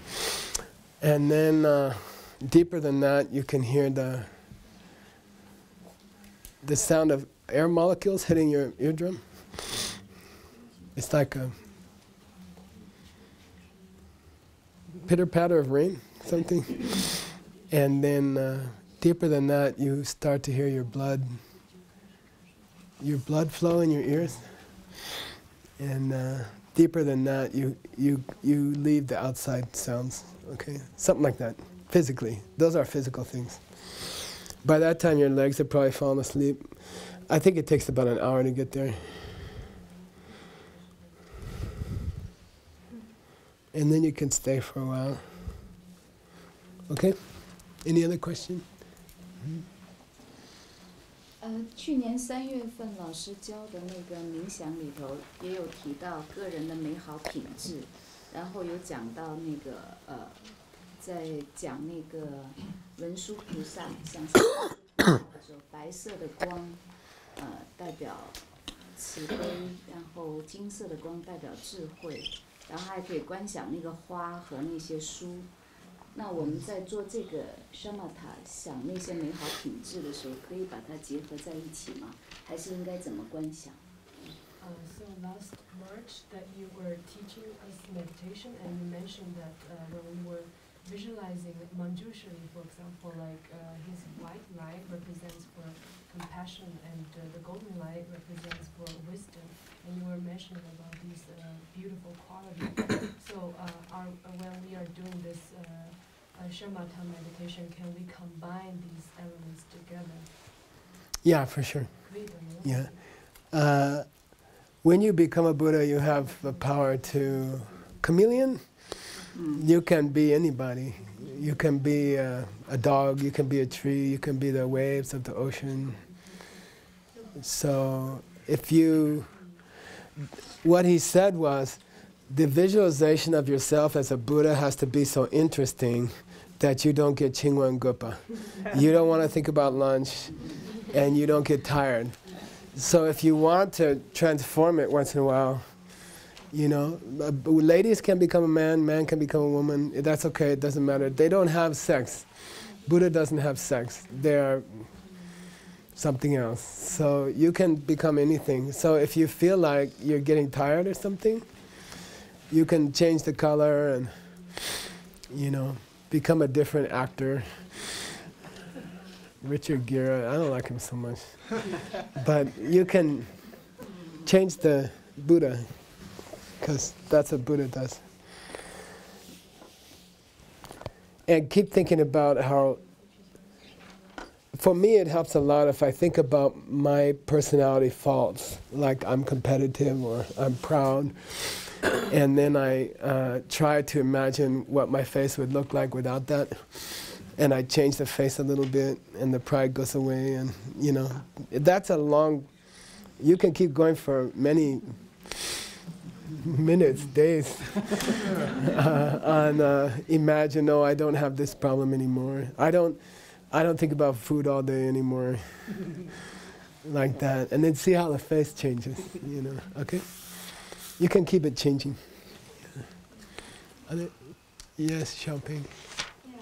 And then uh, deeper than that, you can hear the, the sound of air molecules hitting your eardrum. It's like a pitter patter of rain, something. and then uh, deeper than that, you start to hear your blood, your blood flow in your ears. And uh, deeper than that, you, you, you leave the outside sounds, okay? Something like that, physically. Those are physical things. By that time, your legs have probably fallen asleep. I think it takes about an hour to get there. and then you can stay for a while. Okay? Any other question? 呃，去年三月份老师教的那个冥想里头也有提到个人的美好品质，然后有讲到那个呃 在讲那个文殊菩萨，像是的时候，白色的光，呃，代表慈悲，然后金色的光代表智慧，然后还可以观想那个花和那些书。那我们在做这个 shamatha 想那些美好品质的时候，可以把它结合在一起吗？还是应该怎么观想？Uh, so last March that you were teaching us meditation and you mentioned that uh, when we were visualizing Manjushri, for example, like uh, his white light represents for compassion and uh, the golden light represents for wisdom. And you were mentioning about these uh, beautiful qualities. so uh, our, uh, when we are doing this uh, shamatha meditation, can we combine these elements together? Yeah, for sure. Yeah. when you become a Buddha, you have the power to chameleon you can be anybody. You can be a, a dog, you can be a tree, you can be the waves of the ocean. So, if you, what he said was, the visualization of yourself as a Buddha has to be so interesting that you don't get chingwa and gupa. you don't want to think about lunch, and you don't get tired. So if you want to transform it once in a while, you know, uh, b- ladies can become a man, man can become a woman. That's okay. It doesn't matter. They don't have sex. Buddha doesn't have sex. They're something else. So you can become anything. So if you feel like you're getting tired or something, you can change the color and, you know, become a different actor. Richard Gere, I don't like him so much. but you can change the Buddha, because that's what Buddha does. And keep thinking about how, for me, it helps a lot if I think about my personality faults, like I'm competitive or I'm proud. And then I uh, try to imagine what my face would look like without that and I change the face a little bit, and the pride goes away, and you know, that's a long. You can keep going for many minutes, days, uh, on uh, imagine. Oh, I don't have this problem anymore. I don't. I don't think about food all day anymore. like that, and then see how the face changes. You know, okay. You can keep it changing. Other- Yes, champagne. Yeah,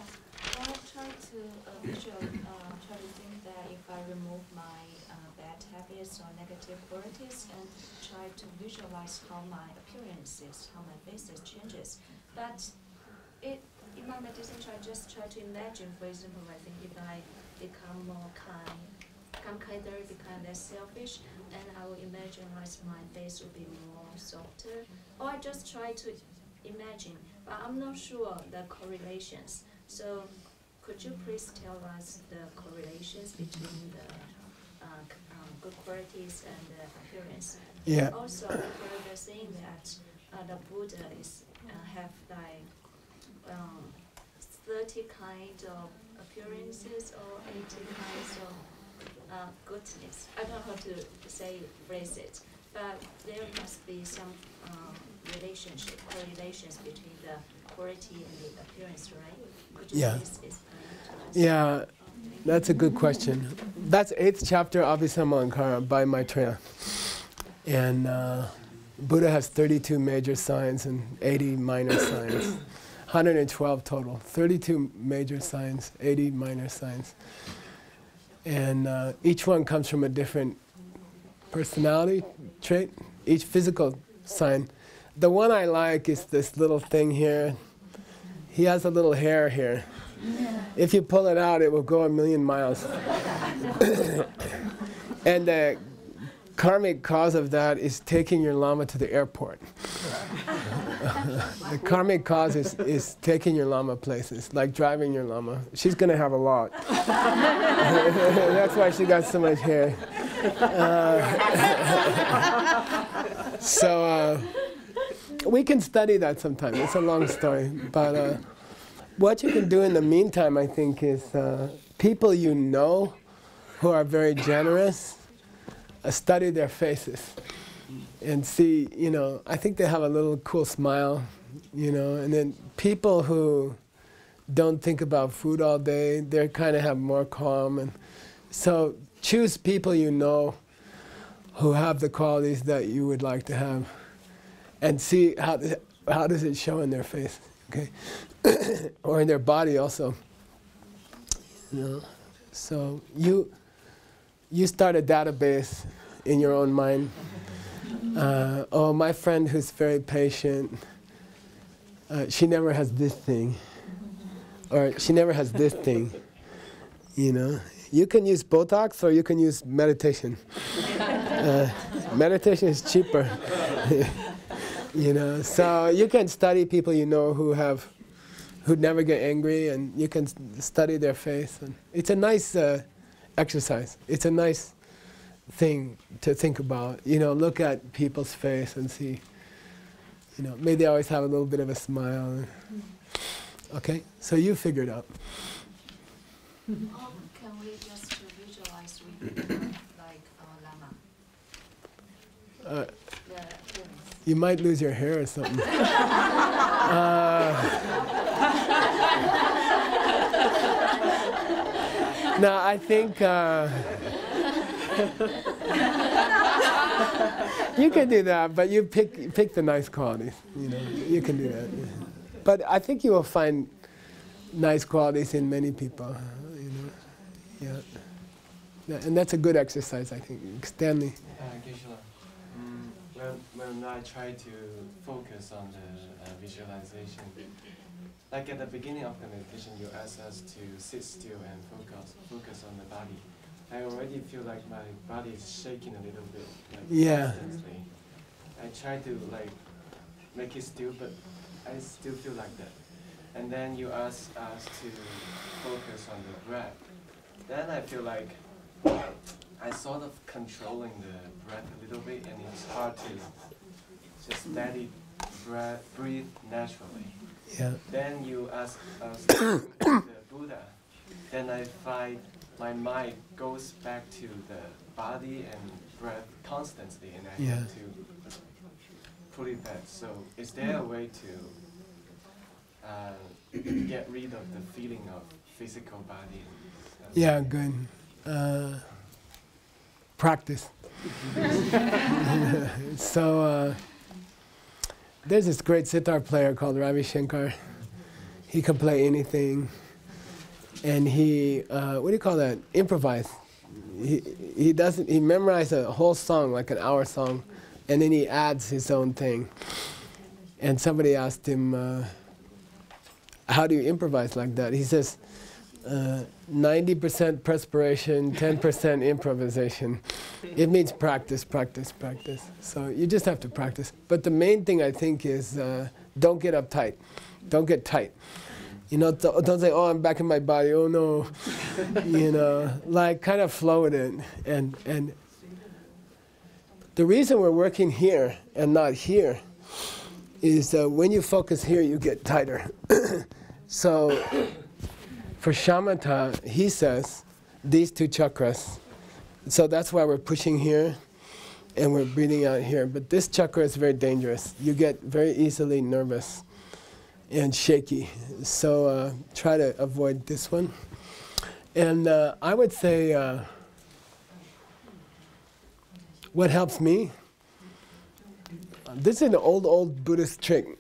well, I to uh, visual, uh, try to think that if I remove my uh, bad or negative qualities and try to visualize how my appearance is, how my face changes. But it, in my meditation, I just try to imagine, for example, I think if I become more kind, become kinder, become less selfish, and I will imagine my face will be more softer. Or I just try to imagine, but I'm not sure the correlations. So could you please tell us the correlations between the good qualities and the appearance? Yeah. Also, heard the saying that uh, the Buddha is uh, have like um, thirty kind of appearances or eighty kinds of uh, goodness. I don't know how to say phrase it, but there must be some um, relationship correlations between the quality and the appearance, right? Could you Yeah. please explain to us? Yeah, that's a good question. That's eighth chapter Abhisamayalankara by Maitreya. And uh, Buddha has 32 major signs and 80 minor signs. 112 total. 32 major signs, 80 minor signs. And uh, each one comes from a different personality trait, each physical sign. The one I like is this little thing here. He has a little hair here. If you pull it out, it will go a million miles. and the karmic cause of that is taking your lama to the airport. the karmic cause is, is taking your llama places, like driving your llama. She's going to have a lot. That's why she got so much hair. Uh, so uh, we can study that sometime. It's a long story. But uh, what you can do in the meantime, I think, is uh, people you know who are very generous, uh, study their faces and see, you know, I think they have a little cool smile, you know, and then people who don't think about food all day. They kind of have more calm, and so choose people you know who have the qualities that you would like to have, and see how how does it show in their face, okay, or in their body also. You know, so you you start a database in your own mind. Uh, oh, my friend who's very patient, uh, she never has this thing, or she never has this thing. You know, you can use Botox or you can use meditation. Uh, meditation is cheaper. you know, so you can study people you know who have, who never get angry, and you can study their face. And it's a nice uh, exercise. It's a nice thing to think about. You know, look at people's face and see. You know, maybe they always have a little bit of a smile. Okay, so you figure it out. Oh, can we just visualize with like uh, llama? Uh, you might lose your hair or something. uh, no, I think uh, you can do that, but you pick pick the nice qualities. You know, you can do that. But I think you will find nice qualities in many people. You know, yeah. And that's a good exercise, I think. Stanley. Uh, mm, when, when I try to focus on the uh, visualization, like at the beginning of the meditation, you ask us to sit still and focus focus on the body. I already feel like my body is shaking a little bit, like Yeah. constantly. I try to like make it still, but I still feel like that. And then you ask us to focus on the breath. Then I feel like I sort of controlling the breath a little bit, and it's hard to just steady breath, breathe naturally. Yeah. Then you ask us to look at the Buddha. Then I find my mind goes back to the body and breath constantly, and I Yeah. have to put it back. So, is there a way to uh, get rid of the feeling of physical body? and? Yeah, good. Uh, practice. so uh, there's this great sitar player called Ravi Shankar. He can play anything, and he uh, what do you call that? Improvise. He he doesn't. He memorized a whole song, like an hour song, and then he adds his own thing. And somebody asked him, uh, "How do you improvise like that?" He says. Uh, 90% perspiration, 10% improvisation. It means practice, practice, practice. So you just have to practice. But the main thing I think is uh, don't get uptight. Don't get tight. You know, don't say, oh, I'm back in my body, oh no. you know, like kind of flow. And, and the reason we're working here and not here is uh, when you focus here, you get tighter. so for shamatha, he says these two chakras. So that's why we're pushing here and we're breathing out here. But this chakra is very dangerous. You get very easily nervous and shaky. So uh, try to avoid this one. And uh, I would say uh, what helps me. This is an old, old Buddhist trick.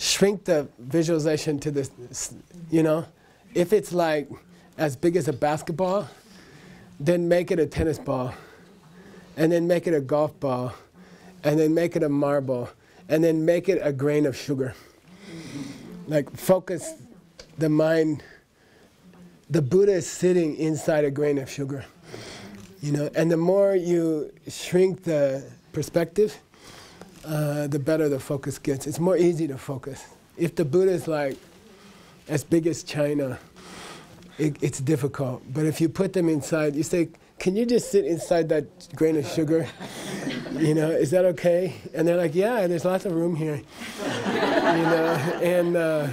Shrink the visualization to this, you know, if it's like as big as a basketball, then make it a tennis ball, and then make it a golf ball, and then make it a marble, and then make it a grain of sugar. Like focus the mind. The Buddha is sitting inside a grain of sugar, you know, and the more you shrink the perspective, uh, the better the focus gets. It's more easy to focus. If the Buddha is like as big as China, it, it's difficult. But if you put them inside, you say, "Can you just sit inside that grain of sugar? you know, is that okay?" And they're like, "Yeah, there's lots of room here." you know, and uh,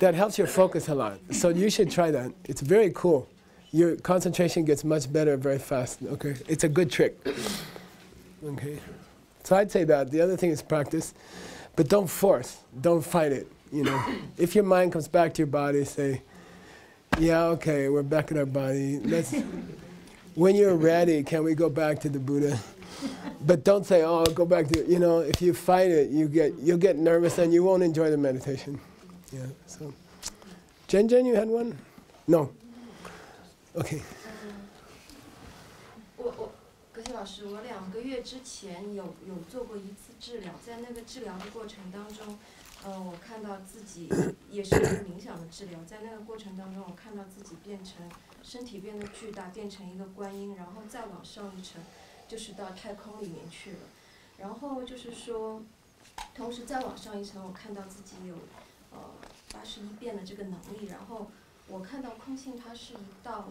that helps your focus a lot. So you should try that. It's very cool. Your concentration gets much better very fast. Okay, it's a good trick. Okay. So I'd say that. The other thing is practice, but don't force. Don't fight it. You know, if your mind comes back to your body, say, "Yeah, okay, we're back in our body. Let's." when you're ready, can we go back to the Buddha? But don't say, "Oh, go back to." You know, if you fight it, you get you'll get nervous and you won't enjoy the meditation. Yeah. So, Jen Jen, you had one? No. Okay. Um, 我老师，我两个月之前有有做过一次治疗，在那个治疗的过程当中，呃，我看到自己也是一个冥想的治疗，在那个过程当中，我看到自己变成身体变得巨大，变成一个观音，然后再往上一层，就是到太空里面去了。然后就是说，同时再往上一层，我看到自己有呃八十一变的这个能力，然后我看到空性它是一道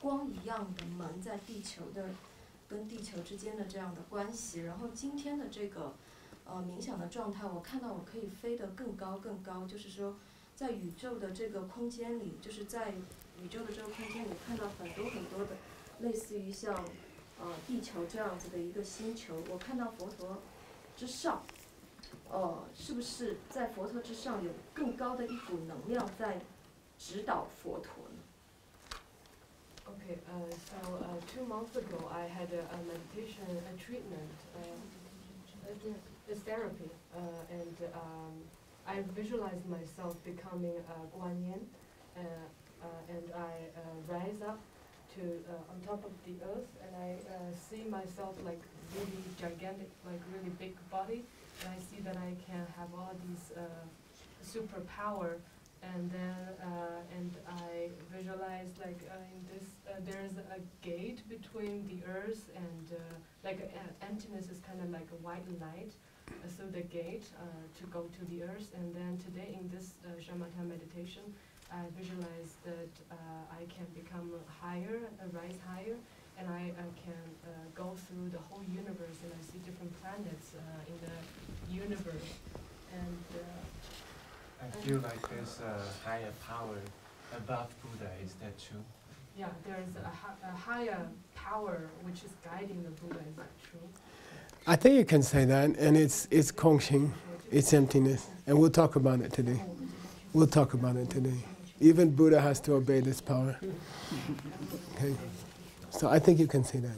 光一样的门在地球的跟地球之间的这样的关系。然后今天的这个呃冥想的状态，我看到我可以飞得更高更高，就是说在宇宙的这个空间里，就是在宇宙的这个空间里看到很多很多的类似于像呃地球这样子的一个星球。我看到佛陀之上，呃，是不是在佛陀之上有更高的一股能量在指导佛陀？Okay, uh, so uh, two months ago I had a, a meditation a treatment, uh, therapy, uh, and um, I visualized myself becoming a Guanyin, uh, uh, and I uh, rise up to uh, on top of the earth, and I uh, see myself like really gigantic, like really big body, and I see that I can have all these uh, superpower and then uh, and I visualized like uh, in this uh, there's a gate between the earth and uh, like emptiness is kind of like a white light so the gate uh, to go to the earth. And then today in this uh, shamatha meditation I visualize that I can become higher rise higher and I, I can go through the whole universe and I see different planets in the universe. And I feel like there's a higher power above Buddha. Is that true? Yeah, there's a, a higher power which is guiding the Buddha. Is that true? I think you can say that, and it's it's Kongxing, it's emptiness, and we'll talk about it today. We'll talk about it today. Even Buddha has to obey this power. Okay, so I think you can say that.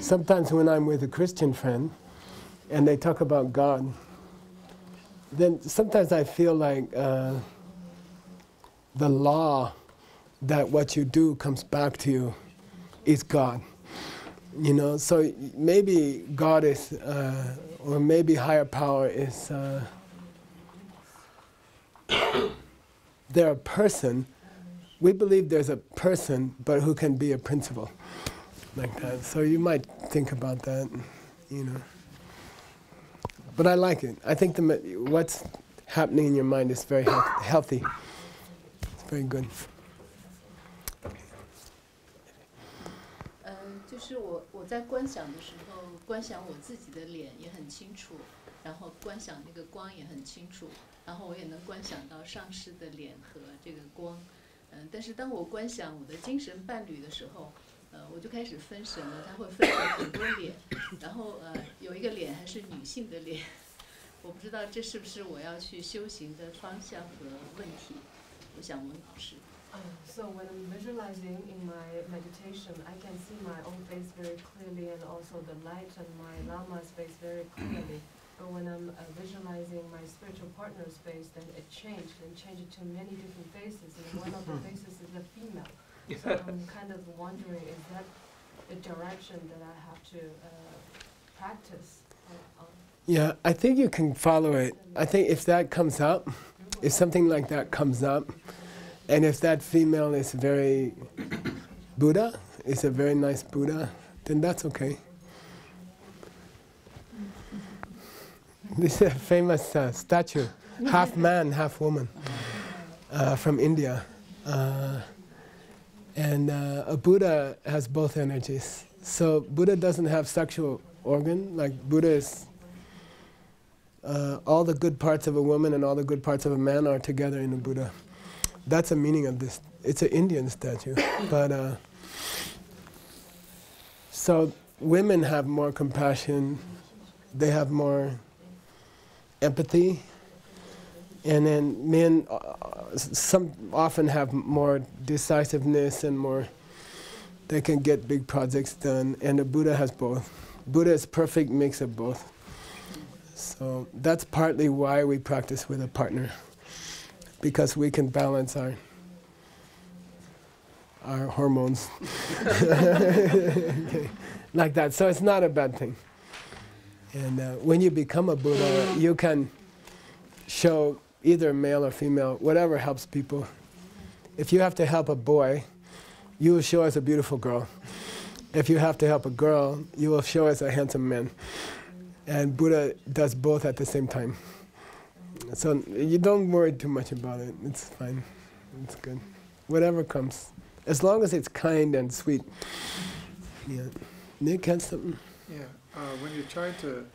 Sometimes when I'm with a Christian friend, and they talk about God, then sometimes I feel like uh, the law that what you do comes back to you is God. You know, so maybe God is, uh, or maybe higher power is, uh, they're a person. We believe there's a person, but who can be a principle, like that. So you might think about that, you know. But I like it. I think the, what's happening in your mind is very health- healthy. It's very good. 嗯，就是我我在观想的时候，观想我自己的脸也很清楚，然后观想那个光也很清楚，然后我也能观想到上师的脸和这个光。嗯，但是当我观想我的精神伴侣的时候，呃，我就开始分神了，他会分成很多脸，然后呃，有一个脸还是女性的脸，我不知道这是不是我要去修行的方向和问题，我想问老师。 Uh, so when I'm visualizing in my meditation, I can see my own face very clearly and also the light on my lama's face very clearly. But when I'm uh, visualizing my spiritual partner's face, then it changed and changed to many different faces. And one of the faces is a female. So I'm kind of wondering, is that the direction that I have to uh, practice? on? Yeah, I think you can follow it. I think if that comes up, if something like that comes up, and if that female is very Buddha, is a very nice Buddha, then that's okay. This is a famous uh, statue, half man, half woman, uh, from India. Uh, and uh, a Buddha has both energies. So Buddha doesn't have sexual organ, like Buddha is uh, all the good parts of a woman and all the good parts of a man are together in a Buddha. That's the meaning of this. It's an Indian statue, but uh, so women have more compassion. They have more empathy, and then men uh, some often have more decisiveness and more. They can get big projects done, and the Buddha has both. Buddha is perfect mix of both. So that's partly why we practice with a partner, because we can balance our our hormones okay. like that. So it's not a bad thing. And uh, when you become a Buddha, you can show either male or female, whatever helps people. If you have to help a boy, you will show as a beautiful girl. If you have to help a girl, you will show as a handsome man. And Buddha does both at the same time. So you don't worry too much about it. It's fine. It's good. Whatever comes. As long as it's kind and sweet. Yeah. Nick has something? Yeah, uh, when you're trying to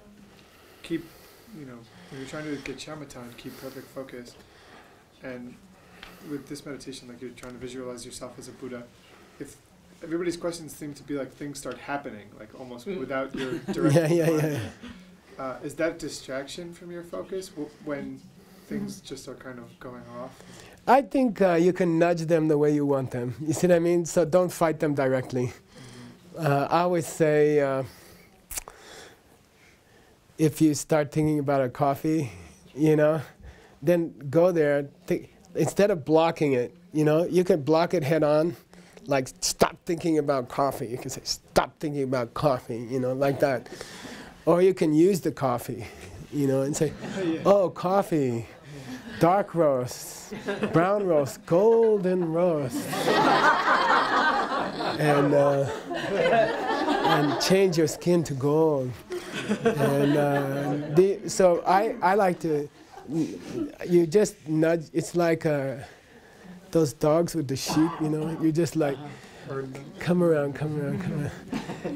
keep, you know, when you're trying to get shamatha and keep perfect focus, and with this meditation, like you're trying to visualize yourself as a Buddha, if everybody's questions seem to be like things start happening, like almost without your direct. Yeah, yeah, mind, yeah. Uh, is that distraction from your focus w- when things just are kind of going off? I think uh, you can nudge them the way you want them. You see what I mean? So don't fight them directly. Uh, I always say uh, if you start thinking about a coffee, you know, then go there. Think, instead of blocking it, you know, you can block it head on, like stop thinking about coffee. You can say stop thinking about coffee, you know, like that. Or you can use the coffee, you know, and say, oh, coffee, dark roast, brown roast, golden roast, and uh, and change your skin to gold. And uh, the, so I, I like to, you just nudge. It's like uh, those dogs with the sheep, you know. You just like come around, come around, come around,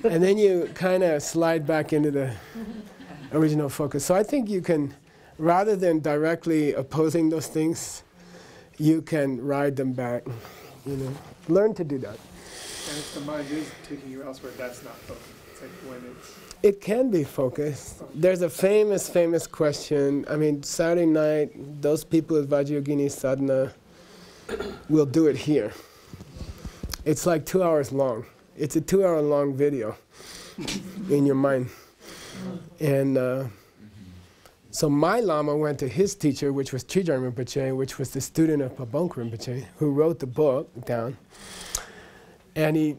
and then you kind of slide back into the original focus. So I think you can, rather than directly opposing those things, you can ride them back. You know, learn to do that. And if the mind is taking you elsewhere, that's not focus. It's like when it's. It can be focused. There's a famous, famous question. I mean, Saturday night, those people at Vajrayogini Sadhana will do it here. It's like two hours long. It's a two hour long video in your mind. And uh, so my Lama went to his teacher, which was Trijang Rinpoche, which was the student of Pabongka Rinpoche, who wrote the book down. And he,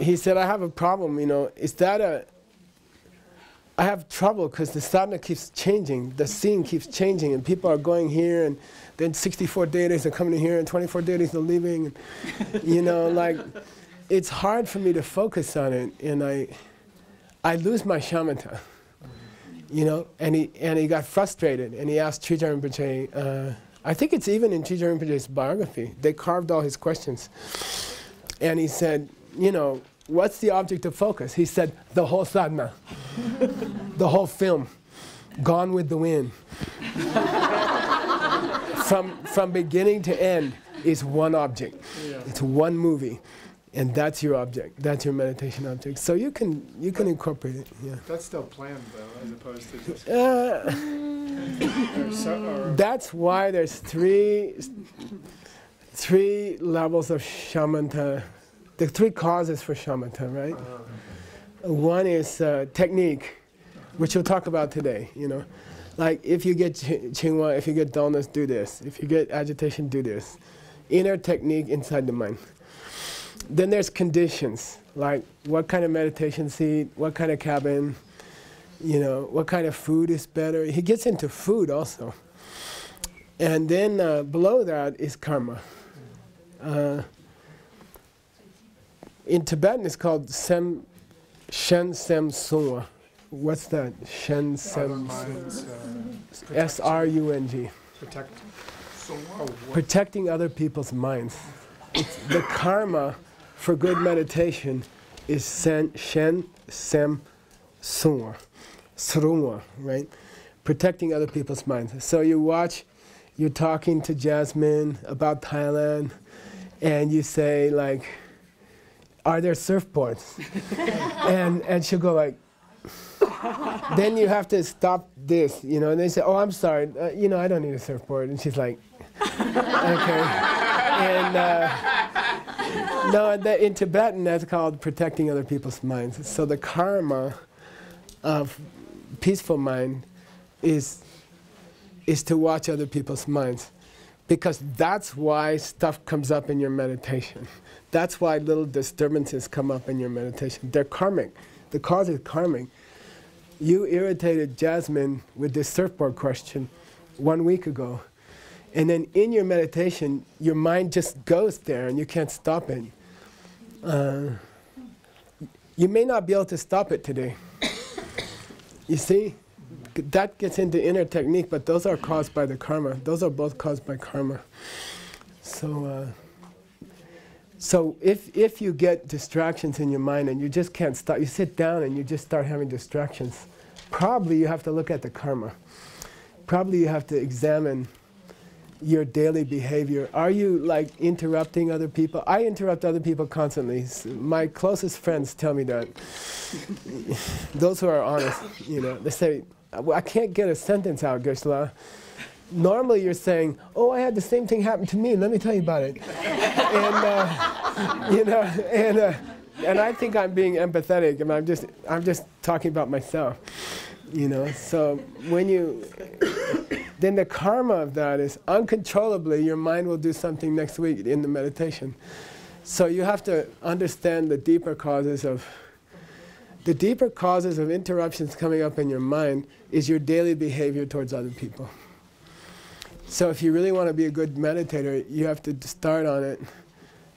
he said, I have a problem, you know, is that a, I have trouble because the sadhana keeps changing, the scene keeps changing, and people are going here, and then 64 deities are coming here, and 24 deities are leaving. And, you know, like, it's hard for me to focus on it, and I, I lose my shamatha. You know, and he, and he got frustrated, and he asked Rinpoche, uh, I think it's even in Rinpoche's biography, they carved all his questions. And he said, you know, what's the object of focus? He said, the whole sadhana, the whole film, Gone with the Wind. from, from beginning to end is one object. Yeah. It's one movie. And that's your object. That's your meditation object. So you can, you can incorporate it. Yeah. That's still planned though, as opposed to just. Uh, so, That's why there's three, three levels of shamatha, the three causes for shamatha, right? uh, One is uh, technique, which we'll talk about today. You know, like if you get chi- chingwa, if you get dullness, do this. If you get agitation, do this. Inner technique inside the mind. Then there's conditions, like what kind of meditation seat, what kind of cabin, you know, what kind of food is better. He gets into food also. And then uh, below that is karma. Uh, in Tibetan, it's called sem, shen sem sungwa. What's that? Shen other sem minds, uh, S R U N G. protect. Protecting other people's minds. It's the karma for good meditation is sen, shen sem sungwa. Srungwa, right? Protecting other people's minds. So you watch, you're talking to Jasmine about Thailand, and you say like, "Are there surfboards?" and and she'll go like, then you have to stop this, you know. And they say, "Oh, I'm sorry, uh, you know, I don't need a surfboard." And she's like, "Okay." And uh, no, that, in Tibetan, that's called protecting other people's minds. So the karma of peaceful mind is is to watch other people's minds, because that's why stuff comes up in your meditation. That's why little disturbances come up in your meditation. They're karmic. The cause is karmic. You irritated Jasmine with this surfboard question one week ago. And then in your meditation, your mind just goes there and you can't stop it. Uh, you may not be able to stop it today. You see? That gets into inner technique, but those are caused by the karma. Those are both caused by karma. So, uh, so if, if you get distractions in your mind and you just can't stop, you sit down and you just start having distractions, probably you have to look at the karma. Probably you have to examine your daily behavior. Are you like interrupting other people? I interrupt other people constantly. My closest friends tell me that. Those who are honest, you know, they say, I can't get a sentence out, Geshe-la normally you're saying, "Oh, I had the same thing happen to me. Let me tell you about it," and uh, you know, and uh, and I think I'm being empathetic, and I'm just I'm just talking about myself, you know. So when you then the karma of that is uncontrollably your mind will do something next week in the meditation. So you have to understand the deeper causes of the deeper causes of interruptions coming up in your mind is your daily behavior towards other people. So if you really want to be a good meditator, you have to start on it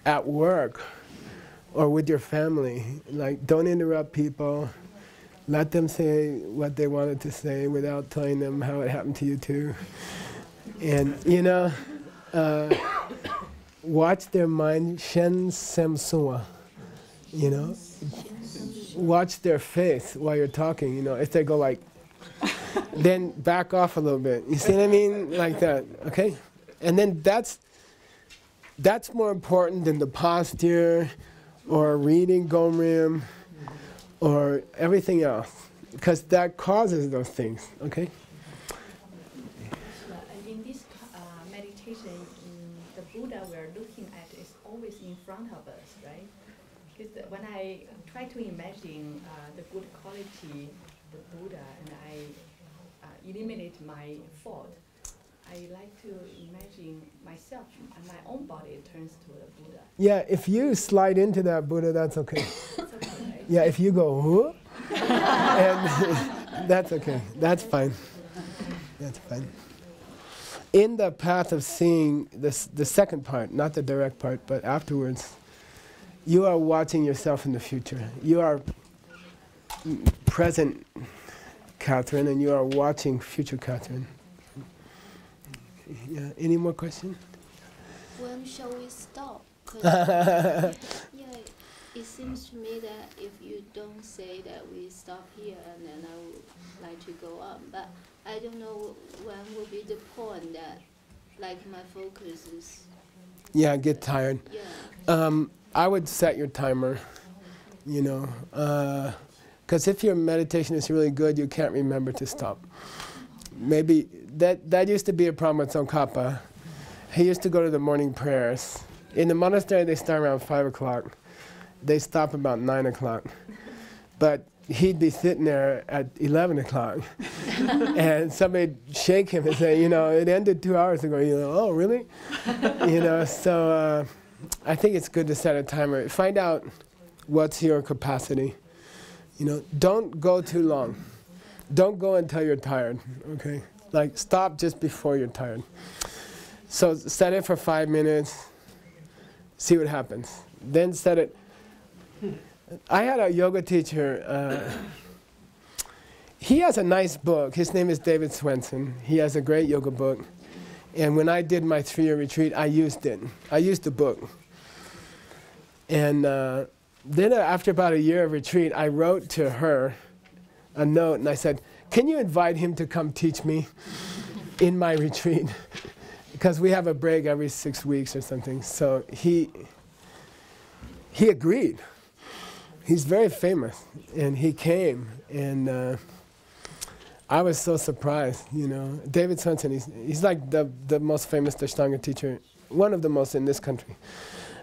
at work or with your family. Like, don't interrupt people. Let them say what they wanted to say without telling them how it happened to you too. And, you know, uh, watch their mind, shen sem sua, you know. Watch their face while you're talking, you know. If they go like, then back off a little bit. You see what I mean? Like that, okay? And then that's that's more important than the posture or reading Gomrim or everything else because that causes those things, okay? In this uh, meditation, the Buddha we're looking at is always in front of us, right? Because when I try to imagine uh, the good quality, the Buddha, and I eliminate my fault, I like to imagine myself and my own body turns to the Buddha. Yeah, if you slide into that Buddha, that's okay. okay right? Yeah, if you go, and that's okay. That's fine. That's fine. In the path of seeing this, the second part, not the direct part, but afterwards, you are watching yourself in the future. You are present Catherine, and you are watching future Catherine. Yeah, any more questions? When shall we stop? yeah, it seems to me that if you don't say that we stop here, and then I would like to go on. But I don't know when will be the point that, like, my focus is. Yeah, get tired. Yeah. Um, I would set your timer. You know. Uh, because if your meditation is really good, you can't remember to stop. Maybe that, that used to be a problem with Tsongkhapa. He used to go to the morning prayers. In the monastery, they start around 5 o'clock. They stop about 9 o'clock. But he'd be sitting there at 11 o'clock. and somebody'd shake him and say, you know, it ended two hours ago. You know, oh, really? you know, so uh, I think it's good to set a timer. Find out what's your capacity. You know, don't go too long. Don't go until you're tired, okay? Like, stop just before you're tired. So set it for five minutes, see what happens. Then set it. I had a yoga teacher. Uh, he has a nice book. His name is David Swenson. He has a great yoga book. And when I did my three year retreat, I used it. I used the book. And uh, then after about a year of retreat, I wrote to her a note and I said, can you invite him to come teach me in my retreat? because we have a break every six weeks or something. So he, he agreed. he's very famous, and he came, and uh, I was so surprised. You know, David Swenson. He's he's like the the most famous Ashtanga teacher, one of the most in this country.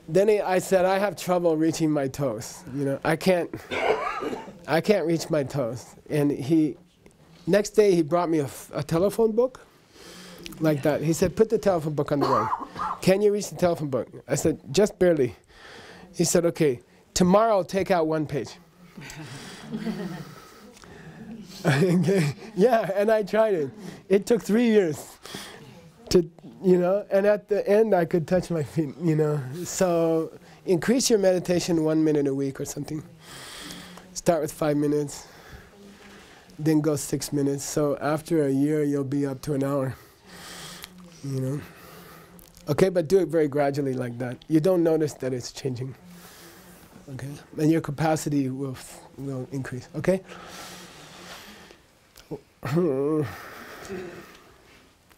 Then he, I said, I have trouble reaching my toes. You know, I can't, I can't reach my toes. And he, next day he brought me a telephone book, like that. He said, put the telephone book on the ground. Can you reach the telephone book? I said, just barely. He said, okay, tomorrow take out one page. Yeah, and I tried it. It took three years to, you know, and at the end I could touch my feet, you know. So increase your meditation one minute a week or something. Start with five minutes, then go six minutes. So after a year, you'll be up to an hour, you know. Okay, but do it very gradually like that. You don't notice that it's changing. Okay, and your capacity will will increase. Okay.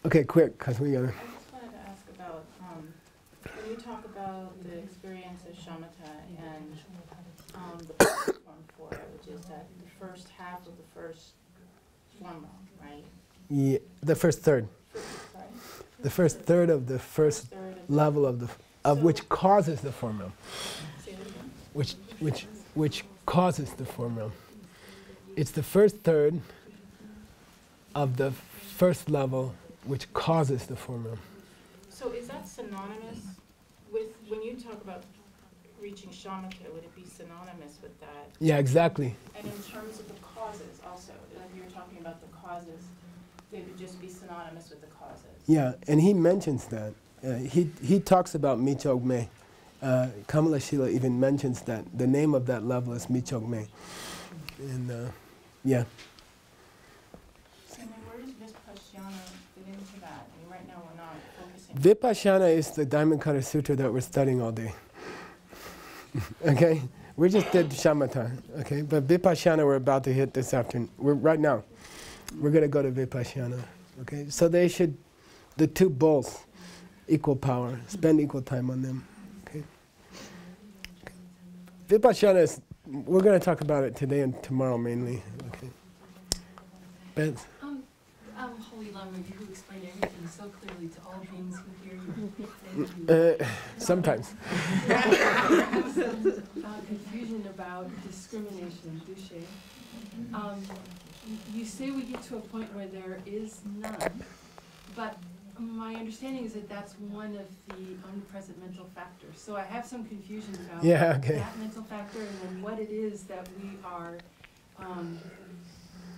Okay, quick, cause we gotta. I just wanted to ask about, um, when you talk about the experience of shamatha and, um, the platform for it, which is that the first half of the first formula, right? Yeah, the first third. Sorry? The first third of the first Third of- level of the f- of So- which causes the form realm. Say that again? Which which which causes the form realm. It's the first third of the first level which causes the form realm. So is that synonymous with, when you talk about reaching shamatha, would it be synonymous with that? Yeah, exactly. And in terms of the causes also, like you were talking about the causes, they would just be synonymous with the causes? Yeah, and he mentions that. Uh, he he talks about Michog Me. Uh, Kamalashila even mentions that the name of that level is Michog Me. And uh, yeah. And then where does Vipassana fit into that? I mean, right now we're not focusing. Vipassana is the Diamond Cutter Sutra that we're studying all day. okay? We just did shamatha, okay? But Vipassana we're about to hit this afternoon. We're right now. We're going to go to Vipassana, okay? So they should the two bowls equal power. Spend equal time on them, okay? Vipassana is we're going to talk about it today and tomorrow mainly, okay? Beth? Um, Holy Lama, you explain everything so clearly to all beings who hear you. Uh, sometimes. I have some uh, confusion about discrimination, dushe. Um, you say we get to a point where there is none, but my understanding is that that's one of the omnipresent mental factors. So I have some confusion about Yeah, okay. that mental factor and then what it is that we are, um,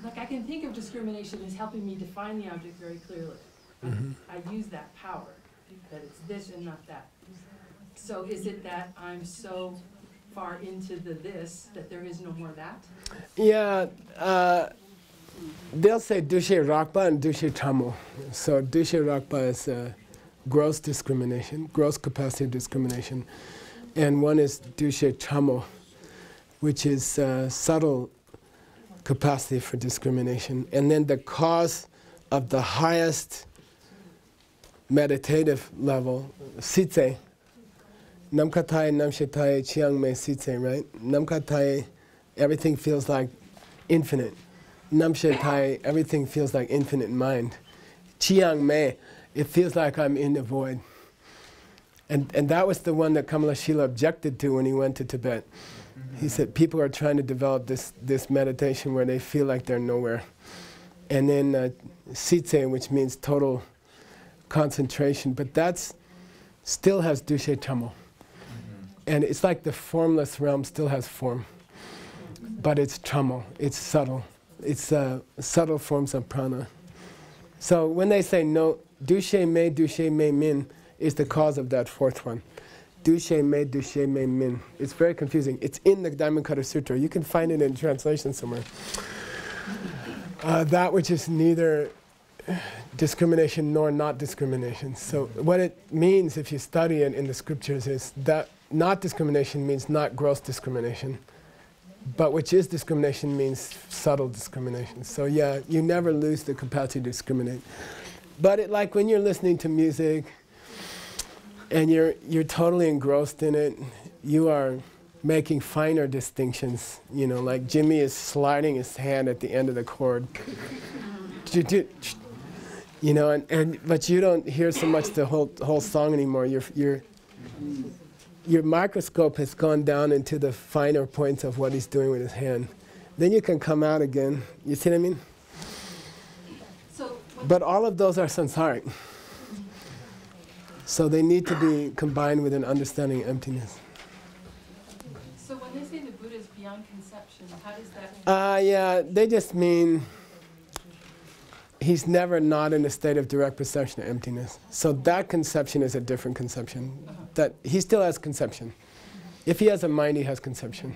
like I can think of discrimination as helping me define the object very clearly. Mhm. I use that power, that it's this and not that. So is it that I'm so far into the this that there is no more that? Yeah, uh, they'll say dushe rakpa and dushe tamo. So dushe rakpa is uh, gross discrimination, gross capacity discrimination, and one is dushe tamo, which is uh, subtle capacity for discrimination. And then the cause of the highest meditative level, sitse, namshetai, chiang me sitse, right? Namkatai, everything feels like infinite. Namshetai, everything feels like infinite mind. Chiang me, it feels like I'm in the void. And, and that was the one that Kamalashila objected to when he went to Tibet. He said people are trying to develop this, this meditation where they feel like they're nowhere. And then uh, sitse, which means total concentration, but that's still has dushe tamo. And it's like the formless realm still has form, but it's tramo, it's subtle. It's uh, subtle forms of prana. So when they say no, dushe me, dushe me min is the cause of that fourth one. Dushe me, dushe me min. It's very confusing. It's in the Diamond Cutter Sutra. You can find it in translation somewhere. Uh, that which is neither discrimination nor not discrimination. So what it means if you study it in the scriptures is that not discrimination means not gross discrimination, but which is discrimination means subtle discrimination. So yeah, you never lose the capacity to discriminate. But it, like when you're listening to music and you're you're totally engrossed in it, you are making finer distinctions. You know, like Jimmy is sliding his hand at the end of the chord. You know, and, and but you don't hear so much the whole whole song anymore. Your your your microscope has gone down into the finer points of what he's doing with his hand. Then you can come out again. You see what I mean? So But all of those are samsaric. So they need to be combined with an understanding of emptiness. So when they say the Buddha is beyond conception, how does that? Uh, yeah, they just mean he's never not in a state of direct perception of emptiness. So that conception is a different conception. That he still has conception. If he has a mind, he has conception.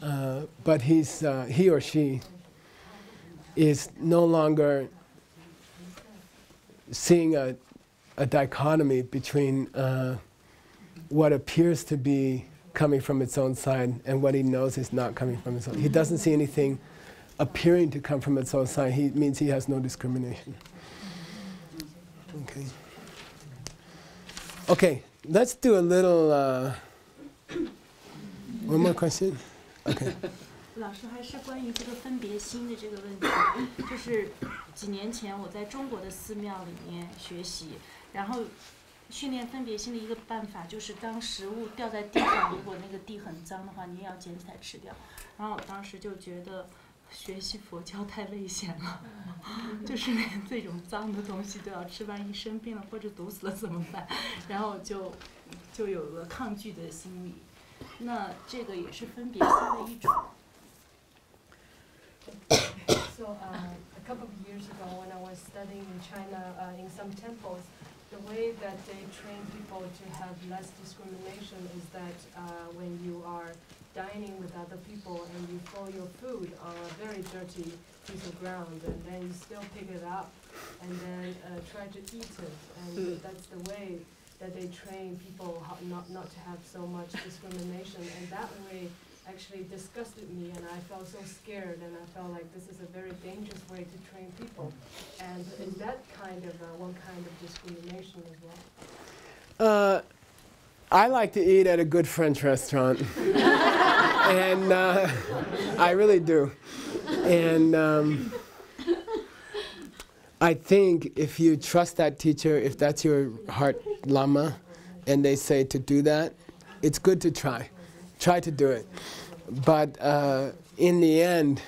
Uh, but he's uh, he or she is no longer seeing a, a dichotomy between uh, what appears to be coming from its own side and what he knows is not coming from its own. He doesn't see anything appearing to come from its own side. He means he has no discrimination. Okay. Okay, let's do a little. Uh, one more question. Okay. 老师还是关于这个分别心的这个问题，就是几年前我在中国的寺庙里面学习， 然后训练分别心的一个办法就是当食物掉在地上，如果那个地很脏的话，你也要捡起来吃掉。然后我当时就觉得学习佛教太危险了，就是连这种脏的东西都要吃，万一生病了或者毒死了怎么办？然后就就有了抗拒的心理。那这个也是分别心的一种。So uh, a couple of years ago, when I was studying in China, uh, in some temples, the way that they train people to have less discrimination is that uh, when you are dining with other people and you throw your food on a very dirty piece of ground, and then you still pick it up and then uh, try to eat it, and that's the way that they train people how not not to have so much discrimination, and that way actually disgusted me and I felt so scared and I felt like this is a very dangerous way to train people. And is that kind of uh, one kind of discrimination as well? Uh, I like to eat at a good French restaurant, and uh, I really do. And um, I think if you trust that teacher, if that's your heart lama, and they say to do that, it's good to try. Try to do it. But uh, in the end,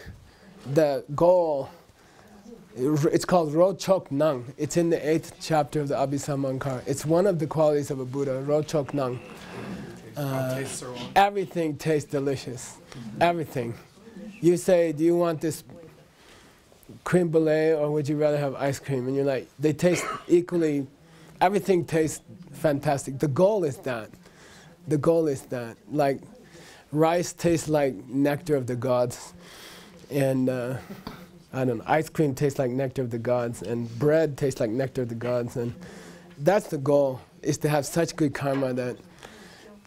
the goal, it's called Rochok Nang. It's in the eighth chapter of the Abhisamayalankara. It's one of the qualities of a Buddha, Rochok Nang. Uh, tastes are wrong. everything tastes delicious. Everything. You say, do you want this cream brulee or would you rather have ice cream? And you're like, they taste equally, everything tastes fantastic. The goal is that. The goal is that. Like, rice tastes like nectar of the gods. And, uh, I don't know, ice cream tastes like nectar of the gods. And bread tastes like nectar of the gods. And that's the goal, is to have such good karma that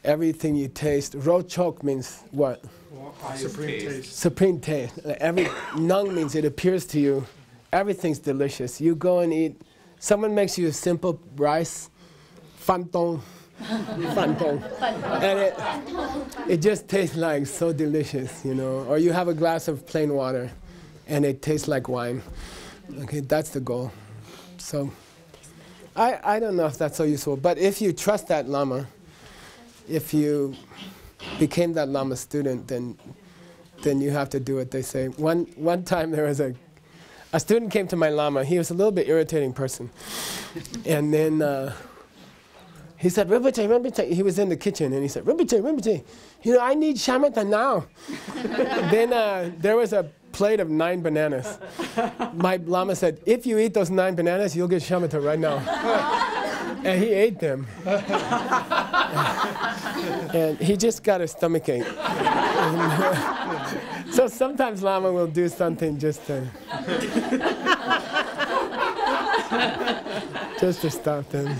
everything you taste, rochok means what? Supreme taste. supreme taste. Every nung means it appears to you, everything's delicious. You go and eat. Someone makes you a simple rice, fantong, fantong, and it it just tastes like so delicious, you know. Or you have a glass of plain water, and it tastes like wine. Okay, that's the goal. So, I I don't know if that's so useful, but if you trust that lama, if you became that lama student, then then you have to do what they say. One one time there was a a student came to my lama. He was a little bit irritating person, and then uh, he said, "Rinpoche, Rinpoche." He was in the kitchen and he said, "Rinpoche, Rinpoche, you know I need shamatha now." then uh, there was a plate of nine bananas. My lama said, "If you eat those nine bananas, you'll get shamatha right now." and he ate them. and he just got a stomach ache. so sometimes Lama will do something just to just to stop them.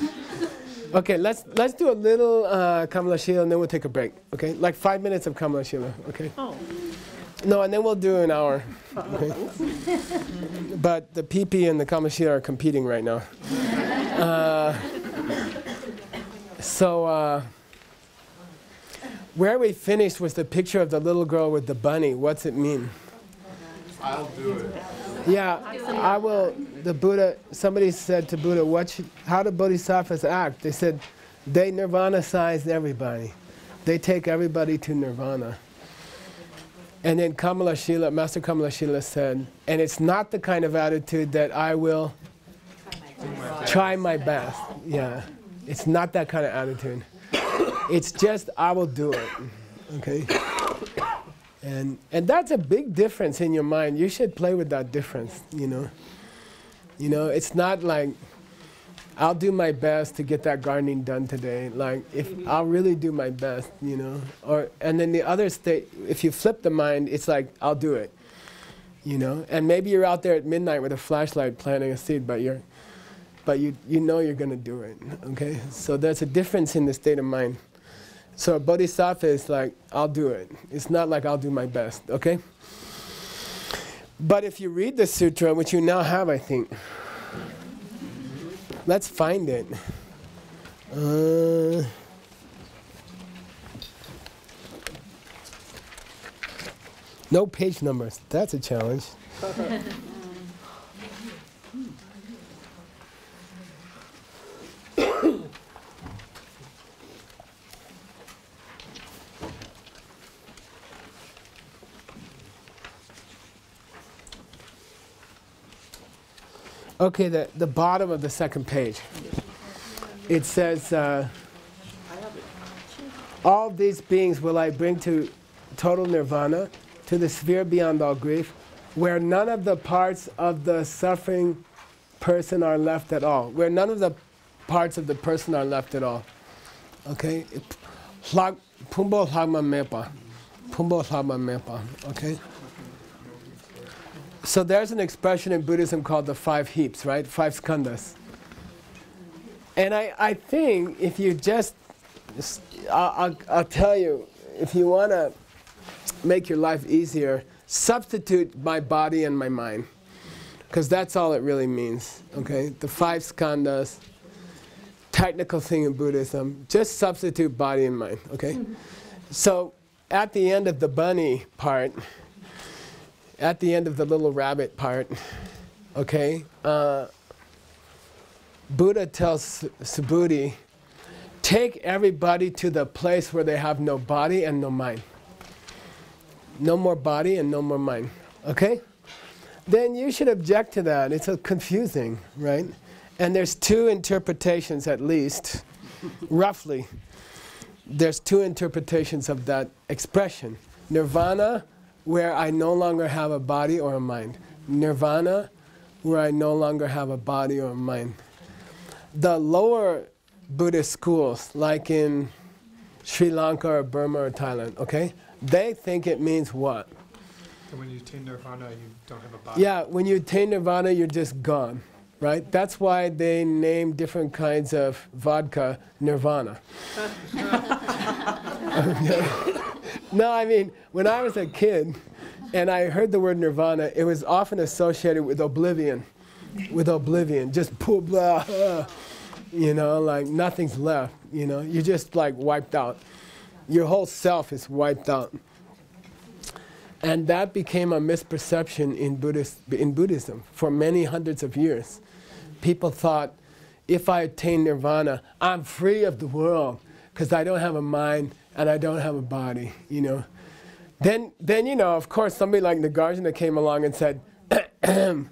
Okay, let's let's do a little uh, Kamalashila and then we'll take a break. Okay, like five minutes of Kamalashila. Okay. Oh. No, and then we'll do an hour. Okay? but the PP and the Kamalashila are competing right now. Uh, so. Uh, Where we finished was the picture of the little girl with the bunny. What's it mean? I'll do it. Yeah, I will. The Buddha, somebody said to Buddha, what should, how do bodhisattvas act? They said, they nirvana size everybody. They take everybody to nirvana. And then Kamalashila, Master Kamalashila said, and it's not the kind of attitude that I will try my best. Yeah, it's not that kind of attitude. It's just I will do it. Okay. And and that's a big difference in your mind. You should play with that difference. You know. You know, it's not like I'll do my best to get that gardening done today. Like if I'll really do my best, you know. Or and then the other state, if you flip the mind, it's like I'll do it. You know, and maybe you're out there at midnight with a flashlight planting a seed, but you're, but you you know you're gonna do it. Okay, so there's a difference in the state of mind. So a bodhisattva is like I'll do it. It's not like I'll do my best. Okay. But if you read the sutra, which you now have, I think. Let's find it. Uh, no page numbers. That's a challenge. Okay, the, the bottom of the second page. It says, uh, All these beings will I bring to total nirvana, to the sphere beyond all grief, where none of the parts of the suffering person are left at all. Where none of the parts of the person are left at all. Okay? Pumbo Lagma Mepa. Pumbo Lagma Mepa. Okay? So there's an expression in Buddhism called the five heaps, right? Five skandhas. And I, I think if you just, I'll, I'll, I'll tell you, if you want to make your life easier, substitute my body and my mind. Because that's all it really means, okay? The five skandhas, technical thing in Buddhism, just substitute body and mind, okay? so at the end of the bunny part, at the end of the little rabbit part, okay, uh, Buddha tells Subhuti, take everybody to the place where they have no body and no mind. No more body and no more mind. Okay? Then you should object to that. It's a confusing, right? And there's two interpretations at least, roughly. There's two interpretations of that expression. Nirvana where I no longer have a body or a mind. Nirvana, where I no longer have a body or a mind. The lower Buddhist schools, like in Sri Lanka or Burma or Thailand, okay, they think it means what? When you attain nirvana, you don't have a body. Yeah, when you attain nirvana, you're just gone, right? That's why they name different kinds of vodka nirvana. No, I mean, when I was a kid and I heard the word nirvana, it was often associated with oblivion. With oblivion, just blah, blah, uh, you know, like nothing's left, you know, you're just like wiped out. Your whole self is wiped out. And that became a misperception in, Buddhist, in Buddhism for many hundreds of years. People thought, if I attain nirvana, I'm free of the world because I don't have a mind and I don't have a body, you know. Then, then you know, of course, somebody like Nagarjuna came along and said,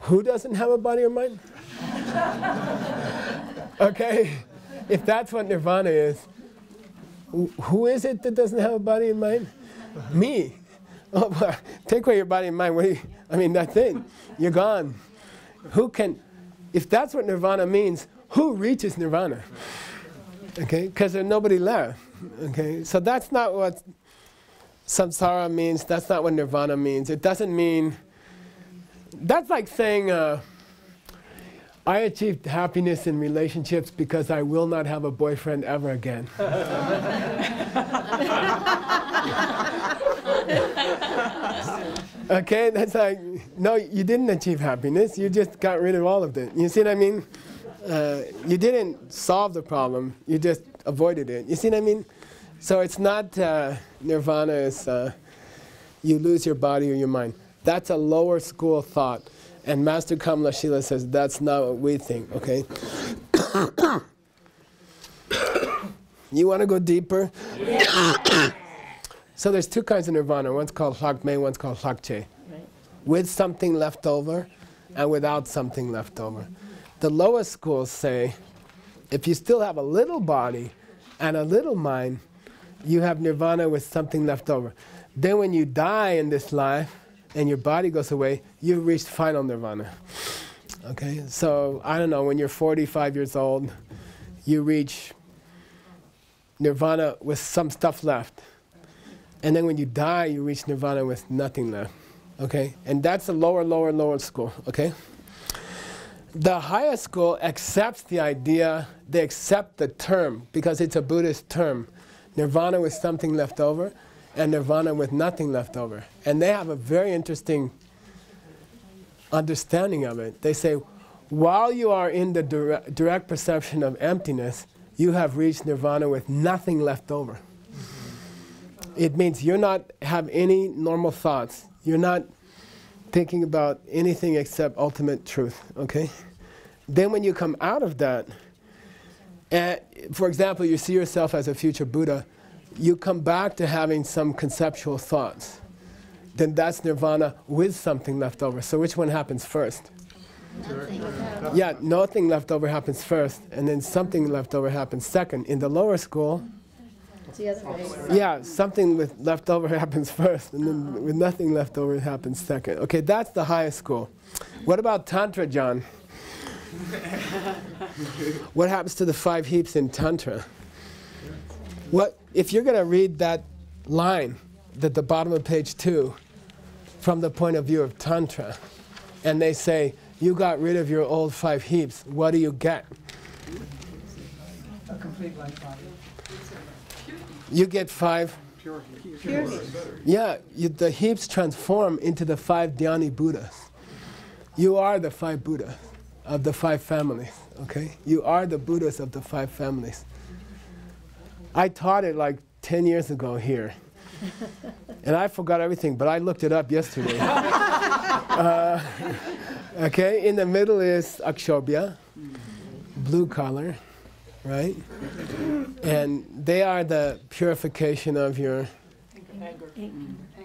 Who doesn't have a body or mind? okay? If that's what nirvana is, who is it that doesn't have a body and mind? Me. Oh, take away your body and mind. You, I mean, that's it. You're gone. Who can, if that's what nirvana means, who reaches nirvana? Okay, because there's nobody left. Okay, so that's not what samsara means. That's not what nirvana means. It doesn't mean. That's like saying, uh, I achieved happiness in relationships because I will not have a boyfriend ever again. okay, that's like, no, you didn't achieve happiness. You just got rid of all of it. You see what I mean? Uh, you didn't solve the problem. You just avoided it. You see what I mean? So it's not uh, nirvana is uh, you lose your body or your mind. That's a lower school thought. And Master Kamalashila says that's not what we think, okay? you want to go deeper? so there's two kinds of nirvana. One's called Lakme, one's called Lakche. Right. With something left over and without something left over. The lowest schools say if you still have a little body and a little mind, you have nirvana with something left over. Then when you die in this life and your body goes away, you've reached final nirvana. Okay? So, I don't know, when you're 45 years old, you reach nirvana with some stuff left. And then when you die, you reach nirvana with nothing left. Okay? And that's the lower, lower, lower school. Okay? The higher school accepts the idea, they accept the term because it's a Buddhist term. Nirvana with something left over and nirvana with nothing left over. And they have a very interesting understanding of it. They say, while you are in the direct, direct perception of emptiness, you have reached nirvana with nothing left over. It means you're not have any normal thoughts. You're not thinking about anything except ultimate truth, okay? Then when you come out of that, and for example, you see yourself as a future Buddha, you come back to having some conceptual thoughts. Then that's nirvana with something left over. So which one happens first? Nothing. Yeah, nothing left over happens first, and then something left over happens second. In the lower school, It's the other way. yeah, something with leftover happens first, and then uh-huh. with nothing left over it happens second. Okay, that's the highest school. What about Tantra, John? what happens to the five heaps in Tantra? What if you're going to read that line at the bottom of page two from the point of view of Tantra, and they say, You got rid of your old five heaps, what do you get? A complete life body. You get five. Pure heat. Pure heat. Yeah, you, the heaps transform into the five Dhyani Buddhas. You are the five Buddhas of the five families, okay? You are the Buddhas of the five families. I taught it like 10 years ago here. and I forgot everything, but I looked it up yesterday. uh, okay, in the middle is Akshobhya, blue color, right? And they are the purification of your,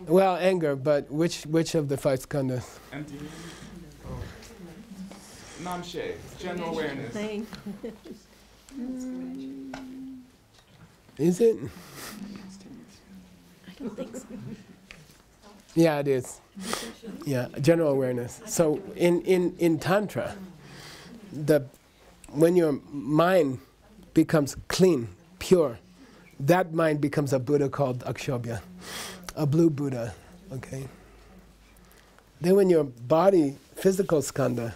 well, anger, but which, which of the five skandhas? Empty. Namshe, general awareness. Is it? I don't think so. Yeah, it is. Yeah, general awareness. So in, in, in Tantra, the, when your mind becomes clean, pure, that mind becomes a Buddha called Akshobhya, a blue Buddha, okay? Then when your body, physical skandha,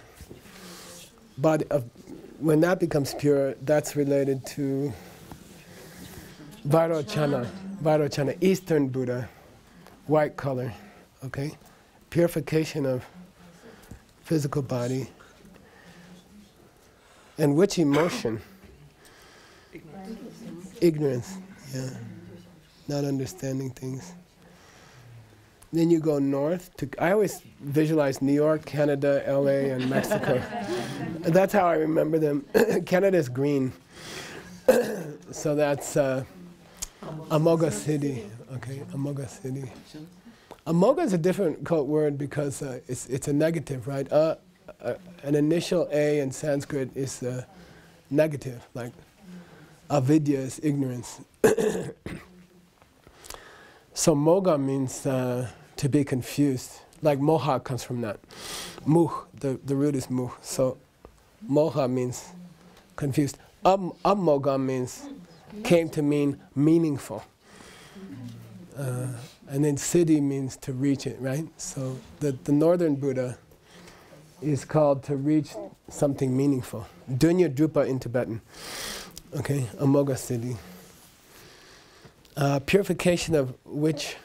body of, when that becomes pure, that's related to Vairochana, Vairochana, Eastern Buddha, white color, okay? Purification of physical body. And which emotion? Ignorance, yeah. Not understanding things. Then you go north to, I always visualize New York, Canada, LA, and Mexico. that's how I remember them. Canada's green. so that's uh, Amoghasiddhi, okay, Amoghasiddhi. Amoga is a different cult word because uh, it's, it's a negative, right? Uh, uh, an initial A in Sanskrit is uh, negative, like avidya is ignorance. so moga means uh, to be confused, like moha comes from that. Muh, the, the root is muh. So moha means confused. Um, amoga means came to mean meaningful. Uh, and then siddhi means to reach it, right? So the, the northern Buddha is called to reach something meaningful. Dunya Drupa in Tibetan. Okay, Amoghasiddhi. Uh, purification of which?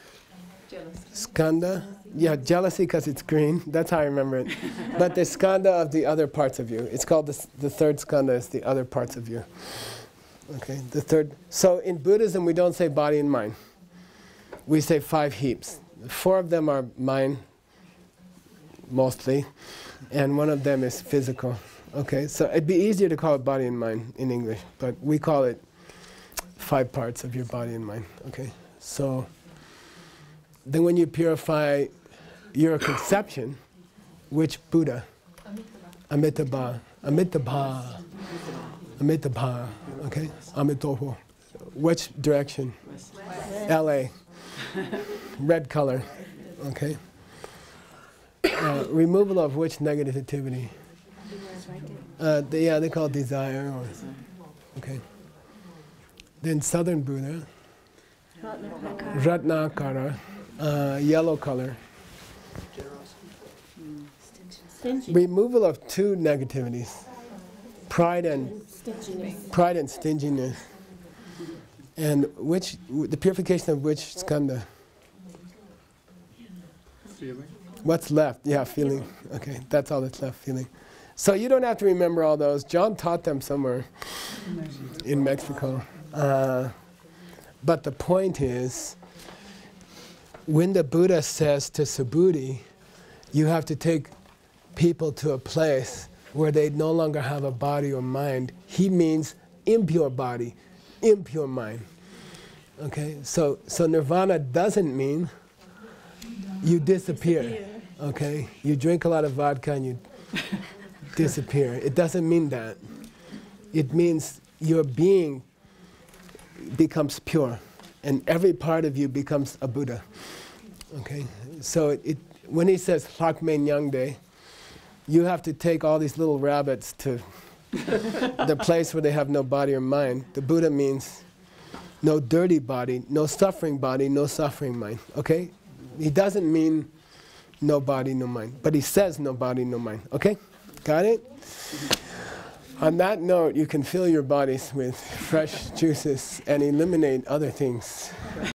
Skandha? Yeah, jealousy because it's green. That's how I remember it. but the skandha of the other parts of you. It's called the, the third skandha is the other parts of you. Okay, the third. So in Buddhism, we don't say body and mind. We say five heaps. Four of them are mind, mostly, and one of them is physical. Okay, so it'd be easier to call it body and mind in English, but we call it five parts of your body and mind. Okay, so then when you purify your conception, which Buddha? Amitabha. Amitabha. Amitabha. Amitabha. Okay? Amitabha. Which direction? LA. Red color. Okay? Uh, removal of which negativity? Uh, the, yeah, they call it desire. Or, okay. Then Southern Buddha. Ratnakara. Uh, yellow color. Removal of two negativities pride and pride and stinginess. And which the purification of which skandha? Feeling. What's left? Yeah, feeling. Okay, that's all that's left, feeling. So you don't have to remember all those. John taught them somewhere in Mexico. Uh, but the point is, when the Buddha says to Subhuti, you have to take people to a place where they no longer have a body or mind, he means impure body, impure mind. Okay, so so nirvana doesn't mean you disappear. Okay, you drink a lot of vodka and you disappear. It doesn't mean that. It means your being becomes pure, and every part of you becomes a Buddha. Okay, so it, it when he says Lakmen Yangde, you have to take all these little rabbits to the place where they have no body or mind. The Buddha means no dirty body, no suffering body, no suffering mind. Okay? He doesn't mean no body, no mind, but he says no body, no mind. Okay? Got it? On that note, you can fill your bodies with fresh juices and eliminate other things.